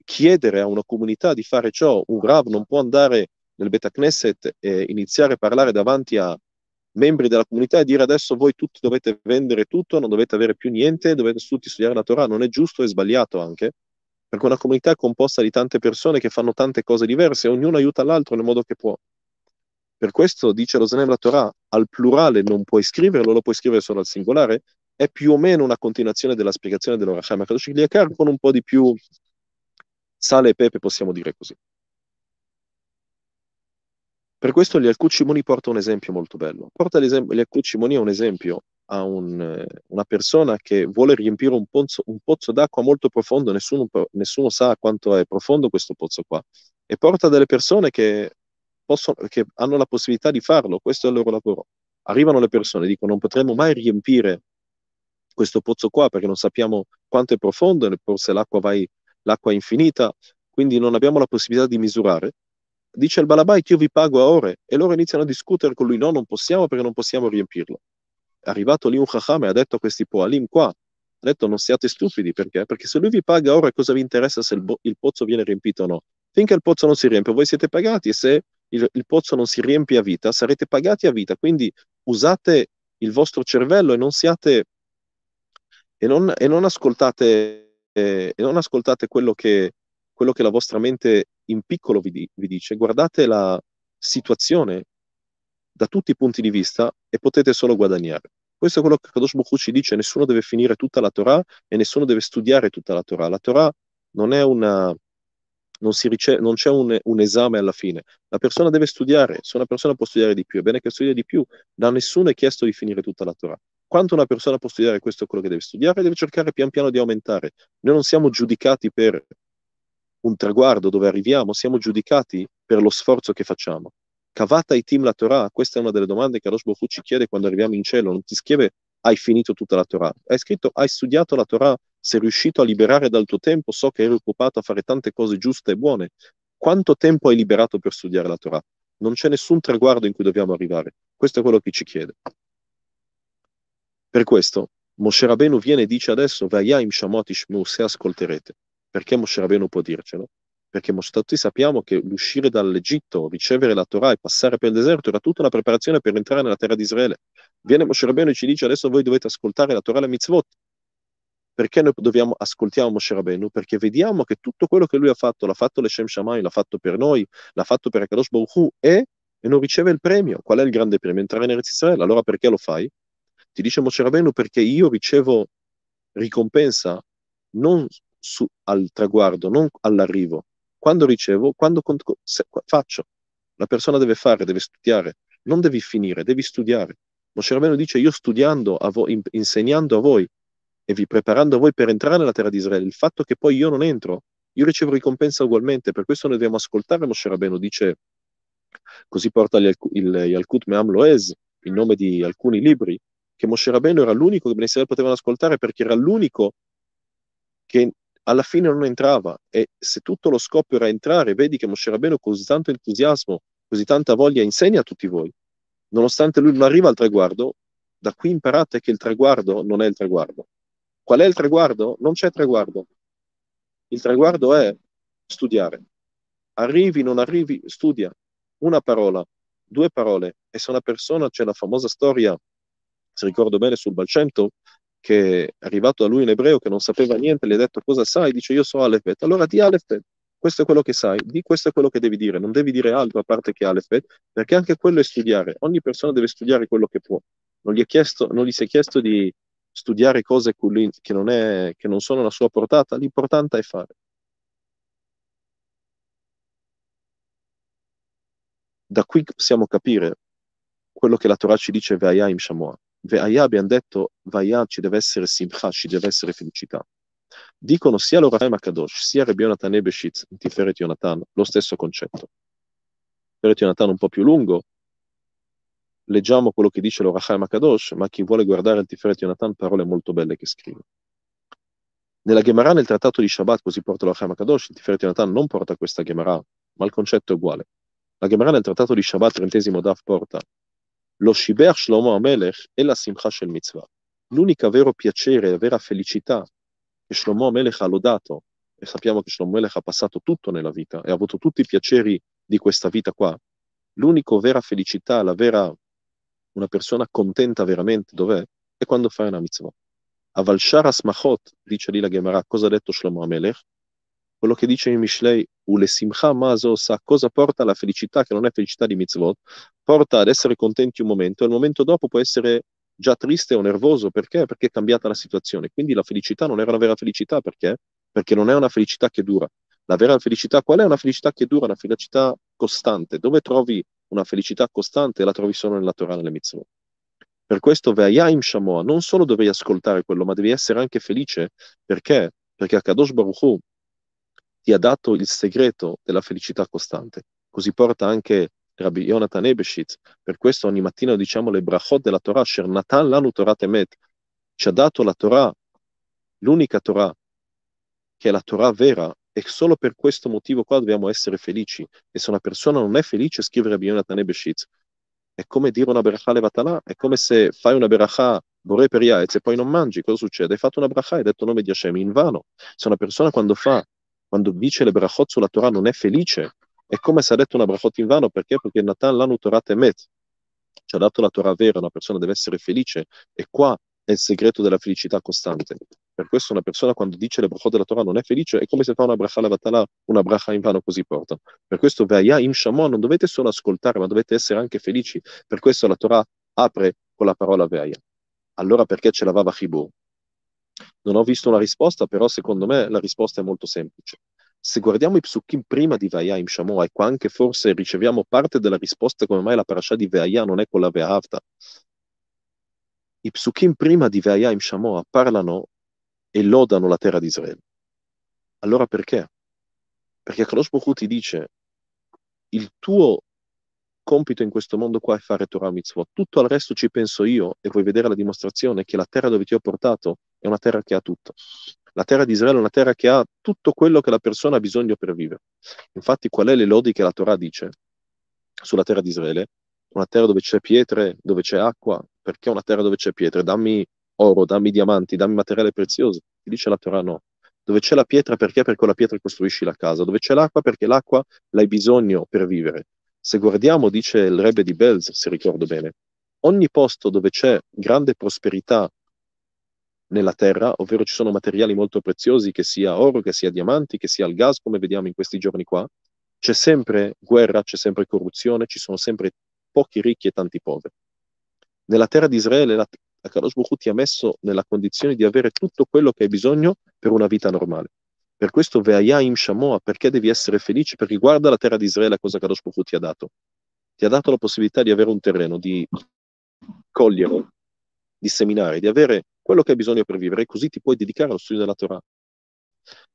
chiedere a una comunità di fare ciò. Un Rav non può andare nel Beta Knesset e iniziare a parlare davanti a membri della comunità e dire adesso voi tutti dovete vendere tutto, non dovete avere più niente, dovete tutti studiare la Torah. Non è giusto e sbagliato anche, perché una comunità è composta di tante persone che fanno tante cose diverse, ognuno aiuta l'altro nel modo che può. Per questo dice lo Zanem la Torah, al plurale non puoi scriverlo, lo puoi scrivere solo al singolare, è più o meno una continuazione della spiegazione dell'Oracham HaKadosh Gliakar con un po' di più sale e pepe, possiamo dire così. Per questo gli Alcucimoni porta un esempio molto bello. Porta gli Alcucimoni a un esempio a un, una persona che vuole riempire un pozzo, un pozzo d'acqua molto profondo, nessuno, nessuno, sa quanto è profondo questo pozzo qua, e porta delle persone che possono, che hanno la possibilità di farlo, questo è il loro lavoro. Arrivano le persone, dicono non potremo mai riempire questo pozzo qua perché non sappiamo quanto è profondo, forse l'acqua, vai, l'acqua è infinita, quindi non abbiamo la possibilità di misurare. Dice il Balabait, io vi pago a ore, e loro iniziano a discutere con lui, no, non possiamo perché non possiamo riempirlo. È arrivato lì un Chacham e ha detto a questi Poalim qua, ha detto non siate stupidi, perché? Perché se lui vi paga ora cosa vi interessa se il, bo- il pozzo viene riempito o no? Finché il pozzo non si riempie, voi siete pagati e se il, il pozzo non si riempie a vita, sarete pagati a vita. Quindi usate il vostro cervello e non siate e non, e non ascoltate, e non ascoltate quello, che, quello, che, la vostra mente in piccolo vi, di, vi, dice, guardate la situazione da tutti i punti di vista e potete solo guadagnare. Questo è quello che Kadosh Baruch ci dice, nessuno deve finire tutta la Torah e nessuno deve studiare tutta la Torah. La Torah non è una, non, rice- non c'è un, un, esame alla fine. La persona deve studiare, se una persona può studiare di più, è bene che studi di più, da nessuno è chiesto di finire tutta la Torah. Quanto una persona può studiare, questo è quello che deve studiare, deve cercare pian piano di aumentare. Noi non siamo giudicati per un traguardo dove arriviamo, siamo giudicati per lo sforzo che facciamo. Cavata i team la Torah, questa è una delle domande che Rosh Bofu ci chiede quando arriviamo in cielo, non ti scrive hai finito tutta la Torah, hai scritto hai studiato la Torah, sei riuscito a liberare dal tuo tempo, so che eri occupato a fare tante cose giuste e buone. Quanto tempo hai liberato per studiare la Torah? Non c'è nessun traguardo in cui dobbiamo arrivare. Questo è quello che ci chiede. Per questo Moshe Rabbeinu viene e dice adesso Vayim Shamot Ishmu, se ascolterete. Perché Moshe Rabbeinu può dircelo? Perché tutti sappiamo che l'uscire dall'Egitto, ricevere la Torah e passare per il deserto era tutta una preparazione per entrare nella terra di Israele. Viene Moshe Rabbeinu e ci dice adesso voi dovete ascoltare la Torah e la mitzvot. Perché noi dobbiamo ascoltiamo Moshe Rabbeinu? Perché vediamo che tutto quello che lui ha fatto, l'ha fatto l'Eshem Shammai, l'ha fatto per noi, l'ha fatto per Akadosh Baruch Hu, e, e non riceve il premio. Qual è il grande premio? Entrare in Eretz Israele. Allora perché lo fai? Ti dice Moshe Rabbeinu perché io ricevo ricompensa non su, al traguardo, non all'arrivo. Quando ricevo, quando se, faccio. La persona deve fare, deve studiare, non devi finire, devi studiare. Moshe Rabbeinu dice io studiando, a voi, insegnando a voi e vi preparando a voi per entrare nella terra di Israele, il fatto che poi io non entro, io ricevo ricompensa ugualmente, per questo noi dobbiamo ascoltare Moshe Rabbeinu, dice, così porta il, il Yalkut Me'am Loez, il nome di alcuni libri, che Moshe Rabbeinu era l'unico che Ben Israele potevano ascoltare perché era l'unico che alla fine non entrava e se tutto lo scopo era entrare, vedi che Moshe Rabbeinu con così tanto entusiasmo, così tanta voglia insegna a tutti voi. Nonostante lui non arriva al traguardo, da qui imparate che il traguardo non è il traguardo. Qual è il traguardo? Non c'è traguardo. Il traguardo è studiare. Arrivi, non arrivi, studia. Una parola, due parole. E se una persona, c'è la famosa storia, se ricordo bene, sul Balcento, che è arrivato a lui in ebreo che non sapeva niente, gli ha detto cosa sai, dice io so Alefet, allora di Alefet, questo è quello che sai, di questo è quello che devi dire, non devi dire altro a parte che Alefet, perché anche quello è studiare, ogni persona deve studiare quello che può, non gli, chiesto, non gli si è chiesto di studiare cose che non, è, che non sono alla sua portata, l'importante è fare. Da qui possiamo capire quello che la Torah ci dice Ve'aya im Shamoah. Ve'aya abbiamo detto, Ve'aya ci deve essere simcha, ci deve essere felicità. Dicono sia l'Orachaim Akadosh, sia Rabbi Yonatan Ebeshitz, in Tiferet Yonatan, lo stesso concetto. Tiferet Yonatan un po' più lungo, leggiamo quello che dice l'Orachaim Akadosh, ma chi vuole guardare il Tiferet Yonatan, parole molto belle che scrive. Nella Gemara, nel trattato di Shabbat, così porta l'Orachaim Akadosh, il Tiferet Yonatan non porta questa Gemara, ma il concetto è uguale. La Gemara nel trattato di Shabbat, trentesimo Daf, porta lo Shiber Shlomo Amelech e la Simcha Shel Mitzvah. L'unica vero piacere, la vera felicità che Shlomo Amelech ha lodato, e sappiamo che Shlomo Amelech ha passato tutto nella vita e ha avuto tutti i piaceri di questa vita qua, l'unica vera felicità, la vera, una persona contenta veramente, dov'è? È quando fa una mitzvah. Aval Sharas Machot, dice lì la Gemara, cosa ha detto Shlomo Amelech? Quello che dice in Mishlei, Ule simcha maso sa cosa porta alla felicità, che non è felicità di mitzvot, porta ad essere contenti un momento, e il momento dopo può essere già triste o nervoso, perché? Perché è cambiata la situazione. Quindi la felicità non era una vera felicità, perché? Perché non è una felicità che dura. La vera felicità, qual è una felicità che dura? Una felicità costante. Dove trovi una felicità costante? La trovi solo nella Torah, nelle mitzvot. Per questo Ve'ayim Shamoa, non solo devi ascoltare quello, ma devi essere anche felice, perché? Perché Akadosh Baruch Hu ti ha dato il segreto della felicità costante. Così porta anche Rabbi Yonatan Ebeshit. Per questo ogni mattina diciamo le brachot della Torah, Sher Natan lanu Torah temet. Ci ha dato la Torah, l'unica Torah, che è la Torah vera, e solo per questo motivo qua dobbiamo essere felici. E se una persona non è felice, scrive Rabbi Yonatan Ebeshit. È come dire una bracha levatala, è come se fai una bracha vorrei per Yaetz e poi non mangi, cosa succede? Hai fatto una bracha e hai detto nome di Hashem in vano. Se una persona quando fa quando dice le brachot sulla Torah non è felice, è come se ha detto una brachot in vano, perché? Perché Natan l'hanno Torah temet, ci ha dato la Torah vera, una persona deve essere felice, e qua è il segreto della felicità costante. Per questo una persona quando dice le brachot della Torah non è felice, è come se fa una bracha levatala, una bracha in vano così porta. Per questo Ve'aya im Shamon non dovete solo ascoltare, ma dovete essere anche felici. Per questo la Torah apre con la parola Ve'aya. Allora perché ce l'aveva Chibur? Non ho visto una risposta, però secondo me la risposta è molto semplice. Se guardiamo i psukim prima di Vaya in Shamoa, e qua anche forse riceviamo parte della risposta come mai la parasha di Vaya non è con la Ve'avta. I psukim prima di Vaya in Shamoa parlano e lodano la terra di Israele. Allora perché? Perché Kadosh Baruch ti dice il tuo compito in questo mondo qua è fare Torah mitzvot. Tutto il resto ci penso io e vuoi vedere la dimostrazione che la terra dove ti ho portato è una terra che ha tutto. La terra di Israele è una terra che ha tutto quello che la persona ha bisogno per vivere. Infatti, qual è le lodi che la Torah dice sulla terra di Israele? Una terra dove c'è pietre, dove c'è acqua. Perché una terra dove c'è pietre? Dammi oro, dammi diamanti, dammi materiale prezioso. Ti dice la Torah no. Dove c'è la pietra, perché? Perché con la pietra costruisci la casa. Dove c'è l'acqua, perché l'acqua l'hai bisogno per vivere. Se guardiamo, dice il Rebbe di Belz, se ricordo bene, ogni posto dove c'è grande prosperità nella terra, ovvero ci sono materiali molto preziosi, che sia oro, che sia diamanti, che sia il gas, come vediamo in questi giorni qua, c'è sempre guerra, c'è sempre corruzione, ci sono sempre pochi ricchi e tanti poveri. Nella terra di Israele, la, Akadosh Baruch ti ha messo nella condizione di avere tutto quello che hai bisogno per una vita normale. Per questo Veaya im Shamoa, perché devi essere felice? Perché guarda la terra di Israele cosa Kadosh Baruch ti ha dato. Ti ha dato la possibilità di avere un terreno, di cogliere, di seminare, di avere quello che hai bisogno per vivere, così ti puoi dedicare allo studio della Torah.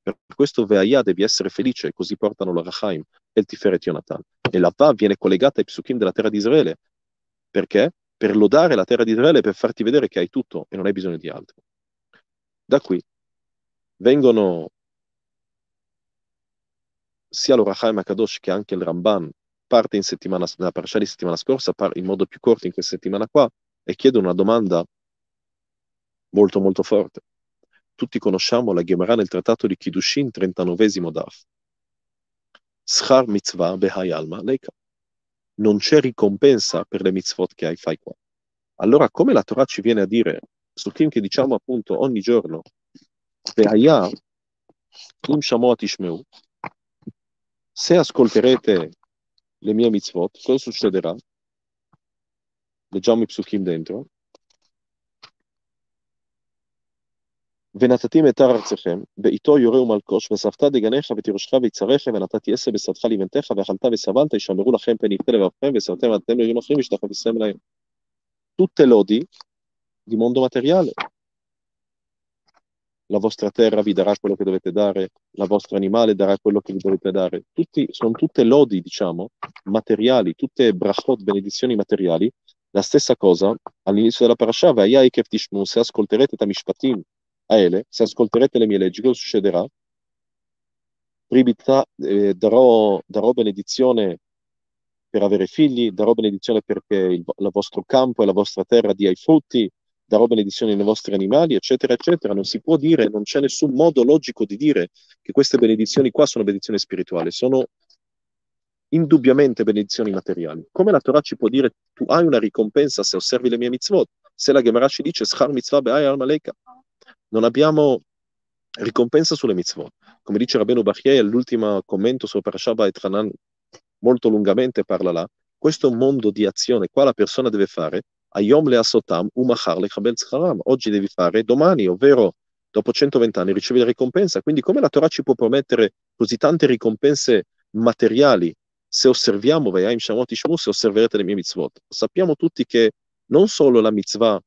Per questo Veaya devi essere felice, così portano la Rachaim e il Tiferet Yonatan. E la Va viene collegata ai psukim della terra di Israele. Perché? Per lodare la terra di Israele, per farti vedere che hai tutto e non hai bisogno di altro. Da qui vengono sia l'Orachaim Akadosh che anche il Ramban parte in settimana, nella parasha di settimana scorsa, in modo più corto in questa settimana qua, e chiedono una domanda molto molto forte. Tutti conosciamo la Gemara nel trattato di Kiddushin, 39esimo daf. Schar mitzvah behai alma leika. Non c'è ricompensa per le mitzvot che hai fai qua. Allora, come la Torah ci viene a dire, su Kim che diciamo appunto ogni giorno, behaya im shamot ishmeu, se ascolterete le mie mitzvot, cosa succederà? Leggiamo i psukim dentro. ונתתי את ארצכם, בעיתו יורה ומלקוש, וספת דגניך ותירושך ויצריך, ונתתי עשר בשדך לבנתך, ואכלת וסבלת, ישמרו לכם פן יפה לבבכם, וסרתם אתם לעירים אחרים, וישתחוויסם להם. Tutte lodi di mondo materiale, la vostra terra vi darà quello che dovete dare, la vostra animale darà quello che vi dovete dare. Tutti, sono tutte lodi, diciamo, materiali, tutte brachot, benedizioni materiali. La stessa cosa all'inizio della parasha, se ascolterete Tamishpatim Aele, se ascolterete le mie leggi, cosa succederà? Pribità, eh, darò, darò benedizione per avere figli, darò benedizione perché il, il vostro campo e la vostra terra dia i frutti, darò benedizioni nei vostri animali, eccetera, eccetera. Non si può dire, non c'è nessun modo logico di dire che queste benedizioni qua sono benedizioni spirituali, sono indubbiamente benedizioni materiali. Come la Torah ci può dire, tu hai una ricompensa se osservi le mie mitzvot? Se la Gemara ci dice, schar mitzvah be'ay al maleka. Non abbiamo ricompensa sulle mitzvot. Come dice Rabbeinu Bachie, all'ultimo commento su Parashah et Hanan, molto lungamente parla là, questo mondo di azione, qua la persona deve fare Ayom le asotam, umachar le chabel zcharam. Oggi devi fare, domani, ovvero dopo 120 anni, ricevi la ricompensa. Quindi come la Torah ci può promettere così tante ricompense materiali se osserviamo se osserverete le mie mitzvot? Sappiamo tutti che non solo la mitzvah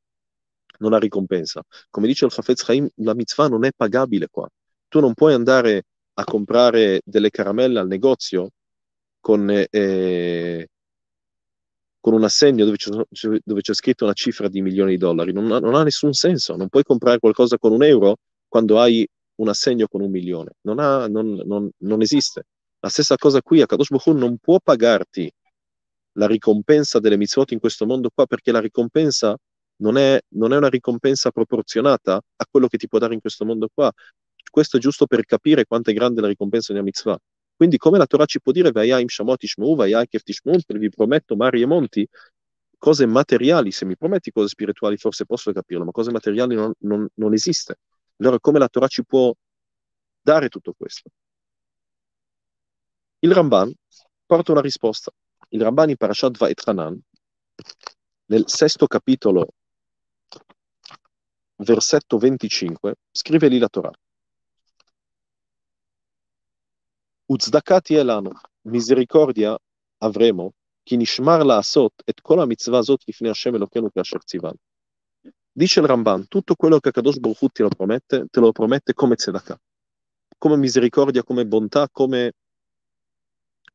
non ha ricompensa, come dice il Chafetz Chaim, la mitzvah non è pagabile qua. Tu non puoi andare a comprare delle caramelle al negozio con eh, con un assegno dove c'è, dove c'è, scritto una cifra di milioni di dollari. Non ha, non ha, nessun senso. Non puoi comprare qualcosa con un euro quando hai un assegno con un milione. Non, ha, non, non esiste. La stessa cosa qui, Akadosh Baruch non può pagarti la ricompensa delle mitzvot in questo mondo qua perché la ricompensa non è, non è una ricompensa proporzionata a quello che ti può dare in questo mondo qua. Questo è giusto per capire quanto è grande la ricompensa di una mitzvah. Quindi come la Torah ci può dire, Vayai Shamot Ishmu, Vayai Kef Tishmu, vi prometto mari e monti, cose materiali, se mi prometti cose spirituali forse posso capirlo, ma cose materiali non, non, non esiste. Allora come la Torah ci può dare tutto questo? Il Ramban porta una risposta. Il Ramban in Parashat Va'et Hanan, nel sesto capitolo, versetto 25, scrive lì la Torah. Uzdakati elano, misericordia avremo, chi nishmar laasot et kol mitzvah zot lifnei Hashem Elokeinu kasher tzivan. Dice il Ramban, tutto quello che Kadosh Baruch Hu lo promette, te lo promette come tzedakah, come misericordia, come bontà, come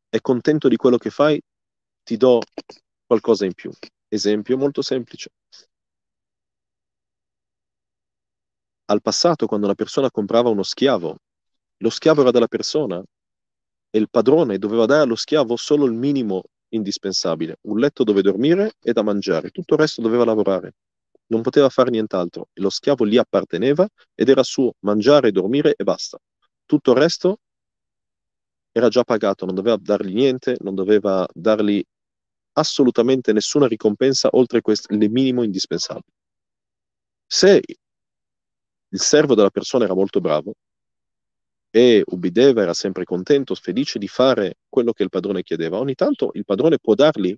è contento di quello che fai, ti do qualcosa in più. Esempio molto semplice. Al passato, quando una persona comprava uno schiavo, lo schiavo era della persona e il padrone doveva dare allo schiavo solo il minimo indispensabile, un letto dove dormire e da mangiare, tutto il resto doveva lavorare, non poteva fare nient'altro, lo schiavo gli apparteneva ed era suo, mangiare, dormire e basta. Tutto il resto era già pagato, non doveva dargli niente, non doveva dargli assolutamente nessuna ricompensa oltre questo, il minimo indispensabile. Se il servo della persona era molto bravo, e ubbideva, era sempre contento, felice di fare quello che il padrone chiedeva. Ogni tanto il padrone può dargli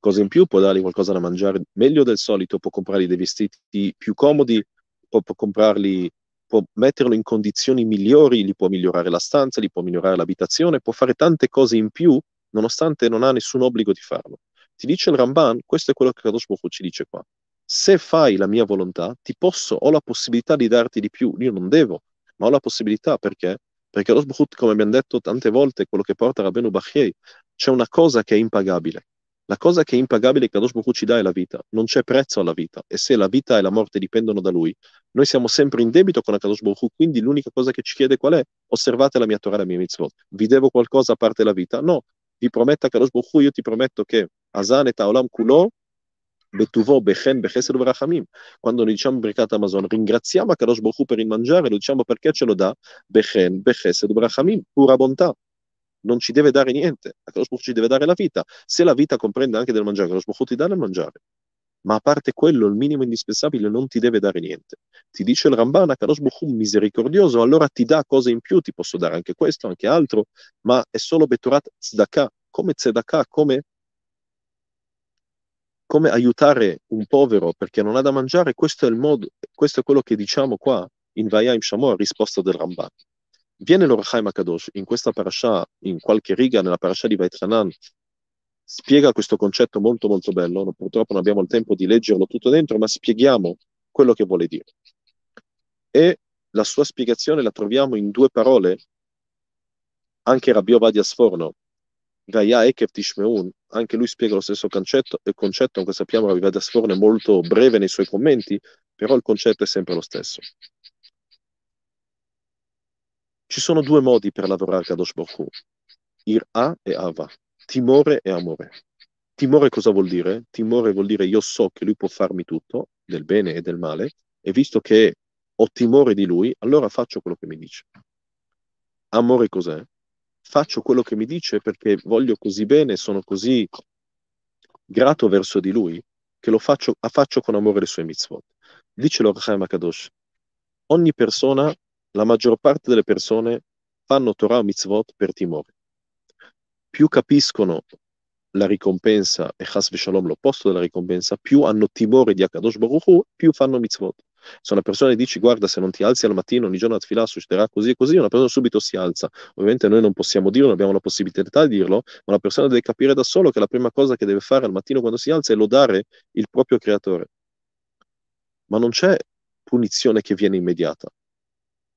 cosa in più, può dargli qualcosa da mangiare meglio del solito, può comprargli dei vestiti più comodi, può, può comprarli, può metterlo in condizioni migliori, gli può migliorare la stanza, gli può migliorare l'abitazione, può fare tante cose in più, nonostante non ha nessun obbligo di farlo. Ti dice il Ramban, questo è quello che Kadosh Baruch ci dice qua. Se fai la mia volontà, ti posso, ho la possibilità di darti di più, io non devo, ma ho la possibilità perché? Perché lo Sbuchut, come abbiamo detto tante volte, quello che porta Rabbeinu Bacchiei, c'è una cosa che è impagabile. La cosa che è impagabile che Kadosh Baruch ci dà è la vita, non c'è prezzo alla vita e se la vita e la morte dipendono da lui, noi siamo sempre in debito con Kadosh Baruch quindi l'unica cosa che ci chiede qual è? Osservate la mia Torah e la mia mitzvot. Vi devo qualcosa a parte la vita? No, vi prometto a Kadosh Baruch io ti prometto che Azan et Haolam Kulo Betuvo, Bechen, Bechesed Rachamim. Quando noi diciamo Birkat Amazon, ringraziamo a Kadosh Baruch per il mangiare, lo diciamo perché ce lo dà, Bechen, Bechesed Rachamim, pura bontà. Non ci deve dare niente, a Kadosh Baruch ci deve dare la vita. Se la vita comprende anche del mangiare, Kadosh Baruch ti dà del mangiare. Ma a parte quello, il minimo indispensabile non ti deve dare niente. Ti dice il Ramban, a Kadosh Baruch misericordioso, allora ti dà cose in più, ti posso dare anche questo, anche altro, ma è solo Beturat Tzedakah, come Tzedakah, come come aiutare un povero perché non ha da mangiare, questo è il modo, questo è quello che diciamo qua in Vayim Shamor, risposta del Ramban. Viene l'Orachaim Akadosh in questa parasha, in qualche riga nella parasha di Vaitchanan, spiega questo concetto molto molto bello, purtroppo non abbiamo il tempo di leggerlo tutto dentro, ma spieghiamo quello che vuole dire. E la sua spiegazione la troviamo in due parole, anche Rabbi Ovadia Sforno, Gaia Ekev Tishmeun, anche lui spiega lo stesso concetto, il concetto, aunque sappiamo che Vivada Sforno è molto breve nei suoi commenti, però il concetto è sempre lo stesso. Ci sono due modi per lavorare a Kadosh Baruch Ir-A e Ava, timore e amore. Timore cosa vuol dire? Timore vuol dire io so che lui può farmi tutto, del bene e del male, e visto che ho timore di lui, allora faccio quello che mi dice. Amore cos'è? Faccio quello che mi dice perché voglio così bene, sono così grato verso di lui, che lo faccio, faccio con amore le sue mitzvot. Dice l'Orchaim Akadosh, ogni persona, la maggior parte delle persone fanno Torah o mitzvot per timore. Più capiscono la ricompensa e Chas Shalom l'opposto della ricompensa, più hanno timore di Akadosh Baruch Hu, più fanno mitzvot. Se una persona dice guarda se non ti alzi al mattino ogni giorno a tfilah succederà così e così, una persona subito si alza. Ovviamente noi non possiamo dirlo, non abbiamo la possibilità di dirlo, ma la persona deve capire da solo che la prima cosa che deve fare al mattino quando si alza è lodare il proprio creatore. Ma non c'è punizione che viene immediata.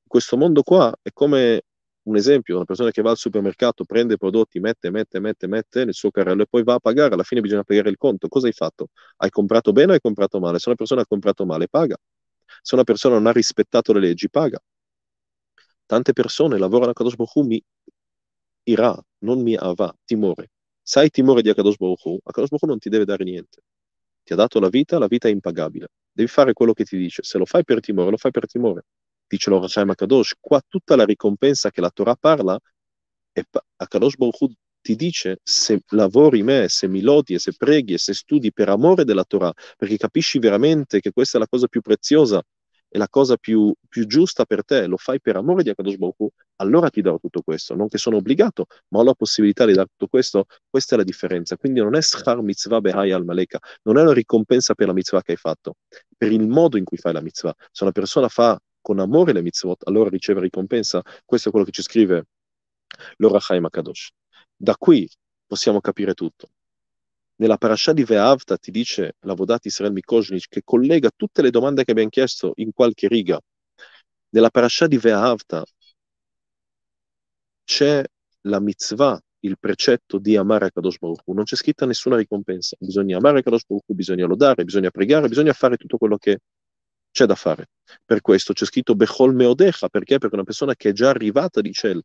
Questo mondo qua è come un esempio, una persona che va al supermercato, prende prodotti, mette, mette, mette, mette nel suo carrello e poi va a pagare, alla fine bisogna pagare il conto. Cosa hai fatto? Hai comprato bene o hai comprato male? Se una persona ha comprato male, paga. Se una persona non ha rispettato le leggi, paga. Tante persone lavorano a Kadosh Baruch mi irà, non mi ava, timore. Se hai timore di Akadosh Baruch Hu, Akadosh Baruch Hu non ti deve dare niente. Ti ha dato la vita, la vita è impagabile. Devi fare quello che ti dice. Se lo fai per timore, lo fai per timore. Dice lo Rachaim Akadosh, qua tutta la ricompensa che la Torah parla, è Akadosh Baruch Hu ti dice se lavori me, se mi lodi e se preghi e se studi per amore della Torah, perché capisci veramente che questa è la cosa più preziosa e la cosa più, più giusta per te, lo fai per amore di Akadosh Baruch allora ti darò tutto questo. Non che sono obbligato, ma ho la possibilità di dare tutto questo. Questa è la differenza. Quindi non è schar mitzvah behai al maleka, non è una ricompensa per la mitzvah che hai fatto, per il modo in cui fai la mitzvah. Se una persona fa con amore le mitzvot, allora riceve ricompensa. Questo è quello che ci scrive l'Orachaim Akadosh. Da qui possiamo capire tutto. Nella parasha di Ve'avta ti dice l'Avodat Israel Mikojnic che collega tutte le domande che abbiamo chiesto in qualche riga. Nella parasha di Ve'avta c'è la mitzvah, il precetto di amare Kadosh Baruch Hu. Non c'è scritta nessuna ricompensa. Bisogna amare Kadosh Baruch Hu, bisogna lodare, bisogna pregare, bisogna fare tutto quello che c'è da fare. Per questo c'è scritto Bechol Meodecha, perché? Perché una persona che è già arrivata di ciel,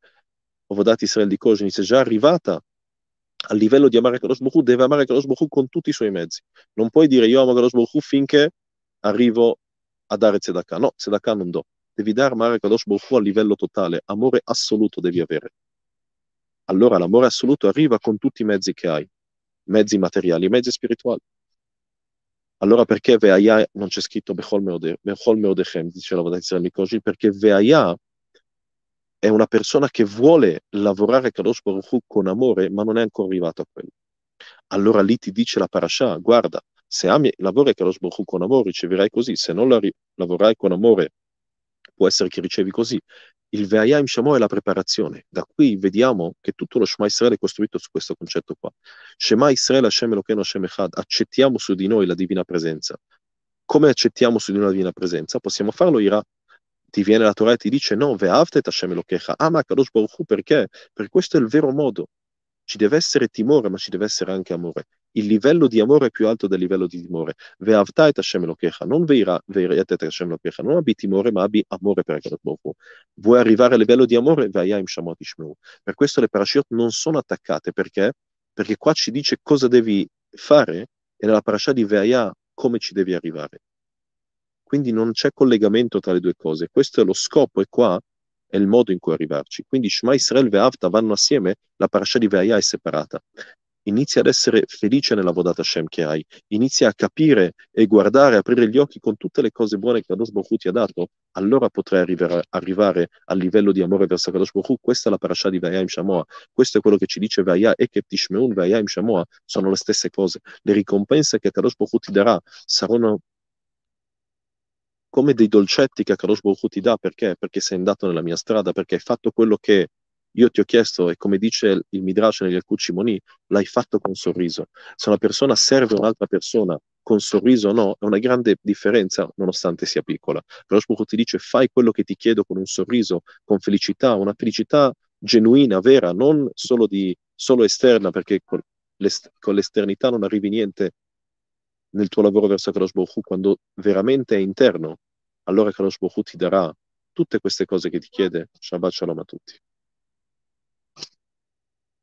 Ovodat Israel di Kojnic, è già arrivata al livello di amare Kadosh Baruch Hu, deve amare Kadosh Baruch Hu con tutti i suoi mezzi. Non puoi dire io amo Kadosh Baruch Hu finché arrivo a dare Tzedakah. No, Tzedakah non do. Devi dare amare Kadosh Baruch Hu a livello totale, amore assoluto devi avere. Allora l'amore assoluto arriva con tutti i mezzi che hai, mezzi materiali, mezzi spirituali. Allora perché Veaya non c'è scritto Bechol Meodechem, dice la Vodazione Mikoshi, perché Veaya è una persona che vuole lavorare Kadosh Baruch Hu con amore, ma non è ancora arrivato a quello. Allora lì ti dice la parasha, guarda, se ami, lavori Kadosh Baruch Hu con amore, riceverai così, se non la, lavorerai con amore, può essere che ricevi così. Il Ve'ayim Shamo è la preparazione. Da qui vediamo che tutto lo Shema Israele è costruito su questo concetto qua. Shema Israele Hashem Elokeinu Hashem Echad. Accettiamo su di noi la divina presenza. Come accettiamo su di noi la divina presenza? Possiamo farlo Ira. Ti viene la Torah e ti dice no, Ve'avtet Hashem Elokecha. Ama Kadosh Baruch Hu perché? Perché questo è il vero modo. Ci deve essere timore, ma ci deve essere anche amore il livello di amore è più alto del livello di timore. Ve'avta Hashem Elokecha, non ve'irat et Hashem Elokecha, non abbi timore, ma abbi amore per Akadosh Baruch Vuoi arrivare al livello di amore? Ve'ayim Shamot Ishmeu. Per questo le parashiot non sono attaccate, perché? Perché qua ci dice cosa devi fare e nella parasha di Ve'aya come ci devi arrivare. Quindi non c'è collegamento tra le due cose. Questo è lo scopo e qua è il modo in cui arrivarci. Quindi Shema Israel e Ve'avta vanno assieme, la parasha di Ve'aya è separata inizia ad essere felice nella vodata Hashem che hai, inizia a capire e guardare, aprire gli occhi con tutte le cose buone che Kadosh Baruch ti ha dato, allora potrai arrivare, arrivare, al livello di amore verso Kadosh Baruch Questa è la parasha di Vayim Shamoa, questo è quello che ci dice Vaya e che Tishmeun Vayim Shamoa, sono le stesse cose. Le ricompense che Kadosh Baruch ti darà saranno come dei dolcetti che Kadosh Baruch ti dà, perché? Perché sei andato nella mia strada, perché hai fatto quello che io ti ho chiesto, e come dice il Midrash negli Alcucci Moni, l'hai fatto con sorriso. Se una persona serve un'altra persona con sorriso o no, è una grande differenza, nonostante sia piccola. Però Shmuel ti dice fai quello che ti chiedo con un sorriso, con felicità, una felicità genuina, vera, non solo, di, solo esterna, perché con l'esternità non arrivi niente nel tuo lavoro verso Kadosh Baruch quando veramente è interno, allora Kadosh Baruch ti darà tutte queste cose che ti chiede. Shabbat Shalom a tutti.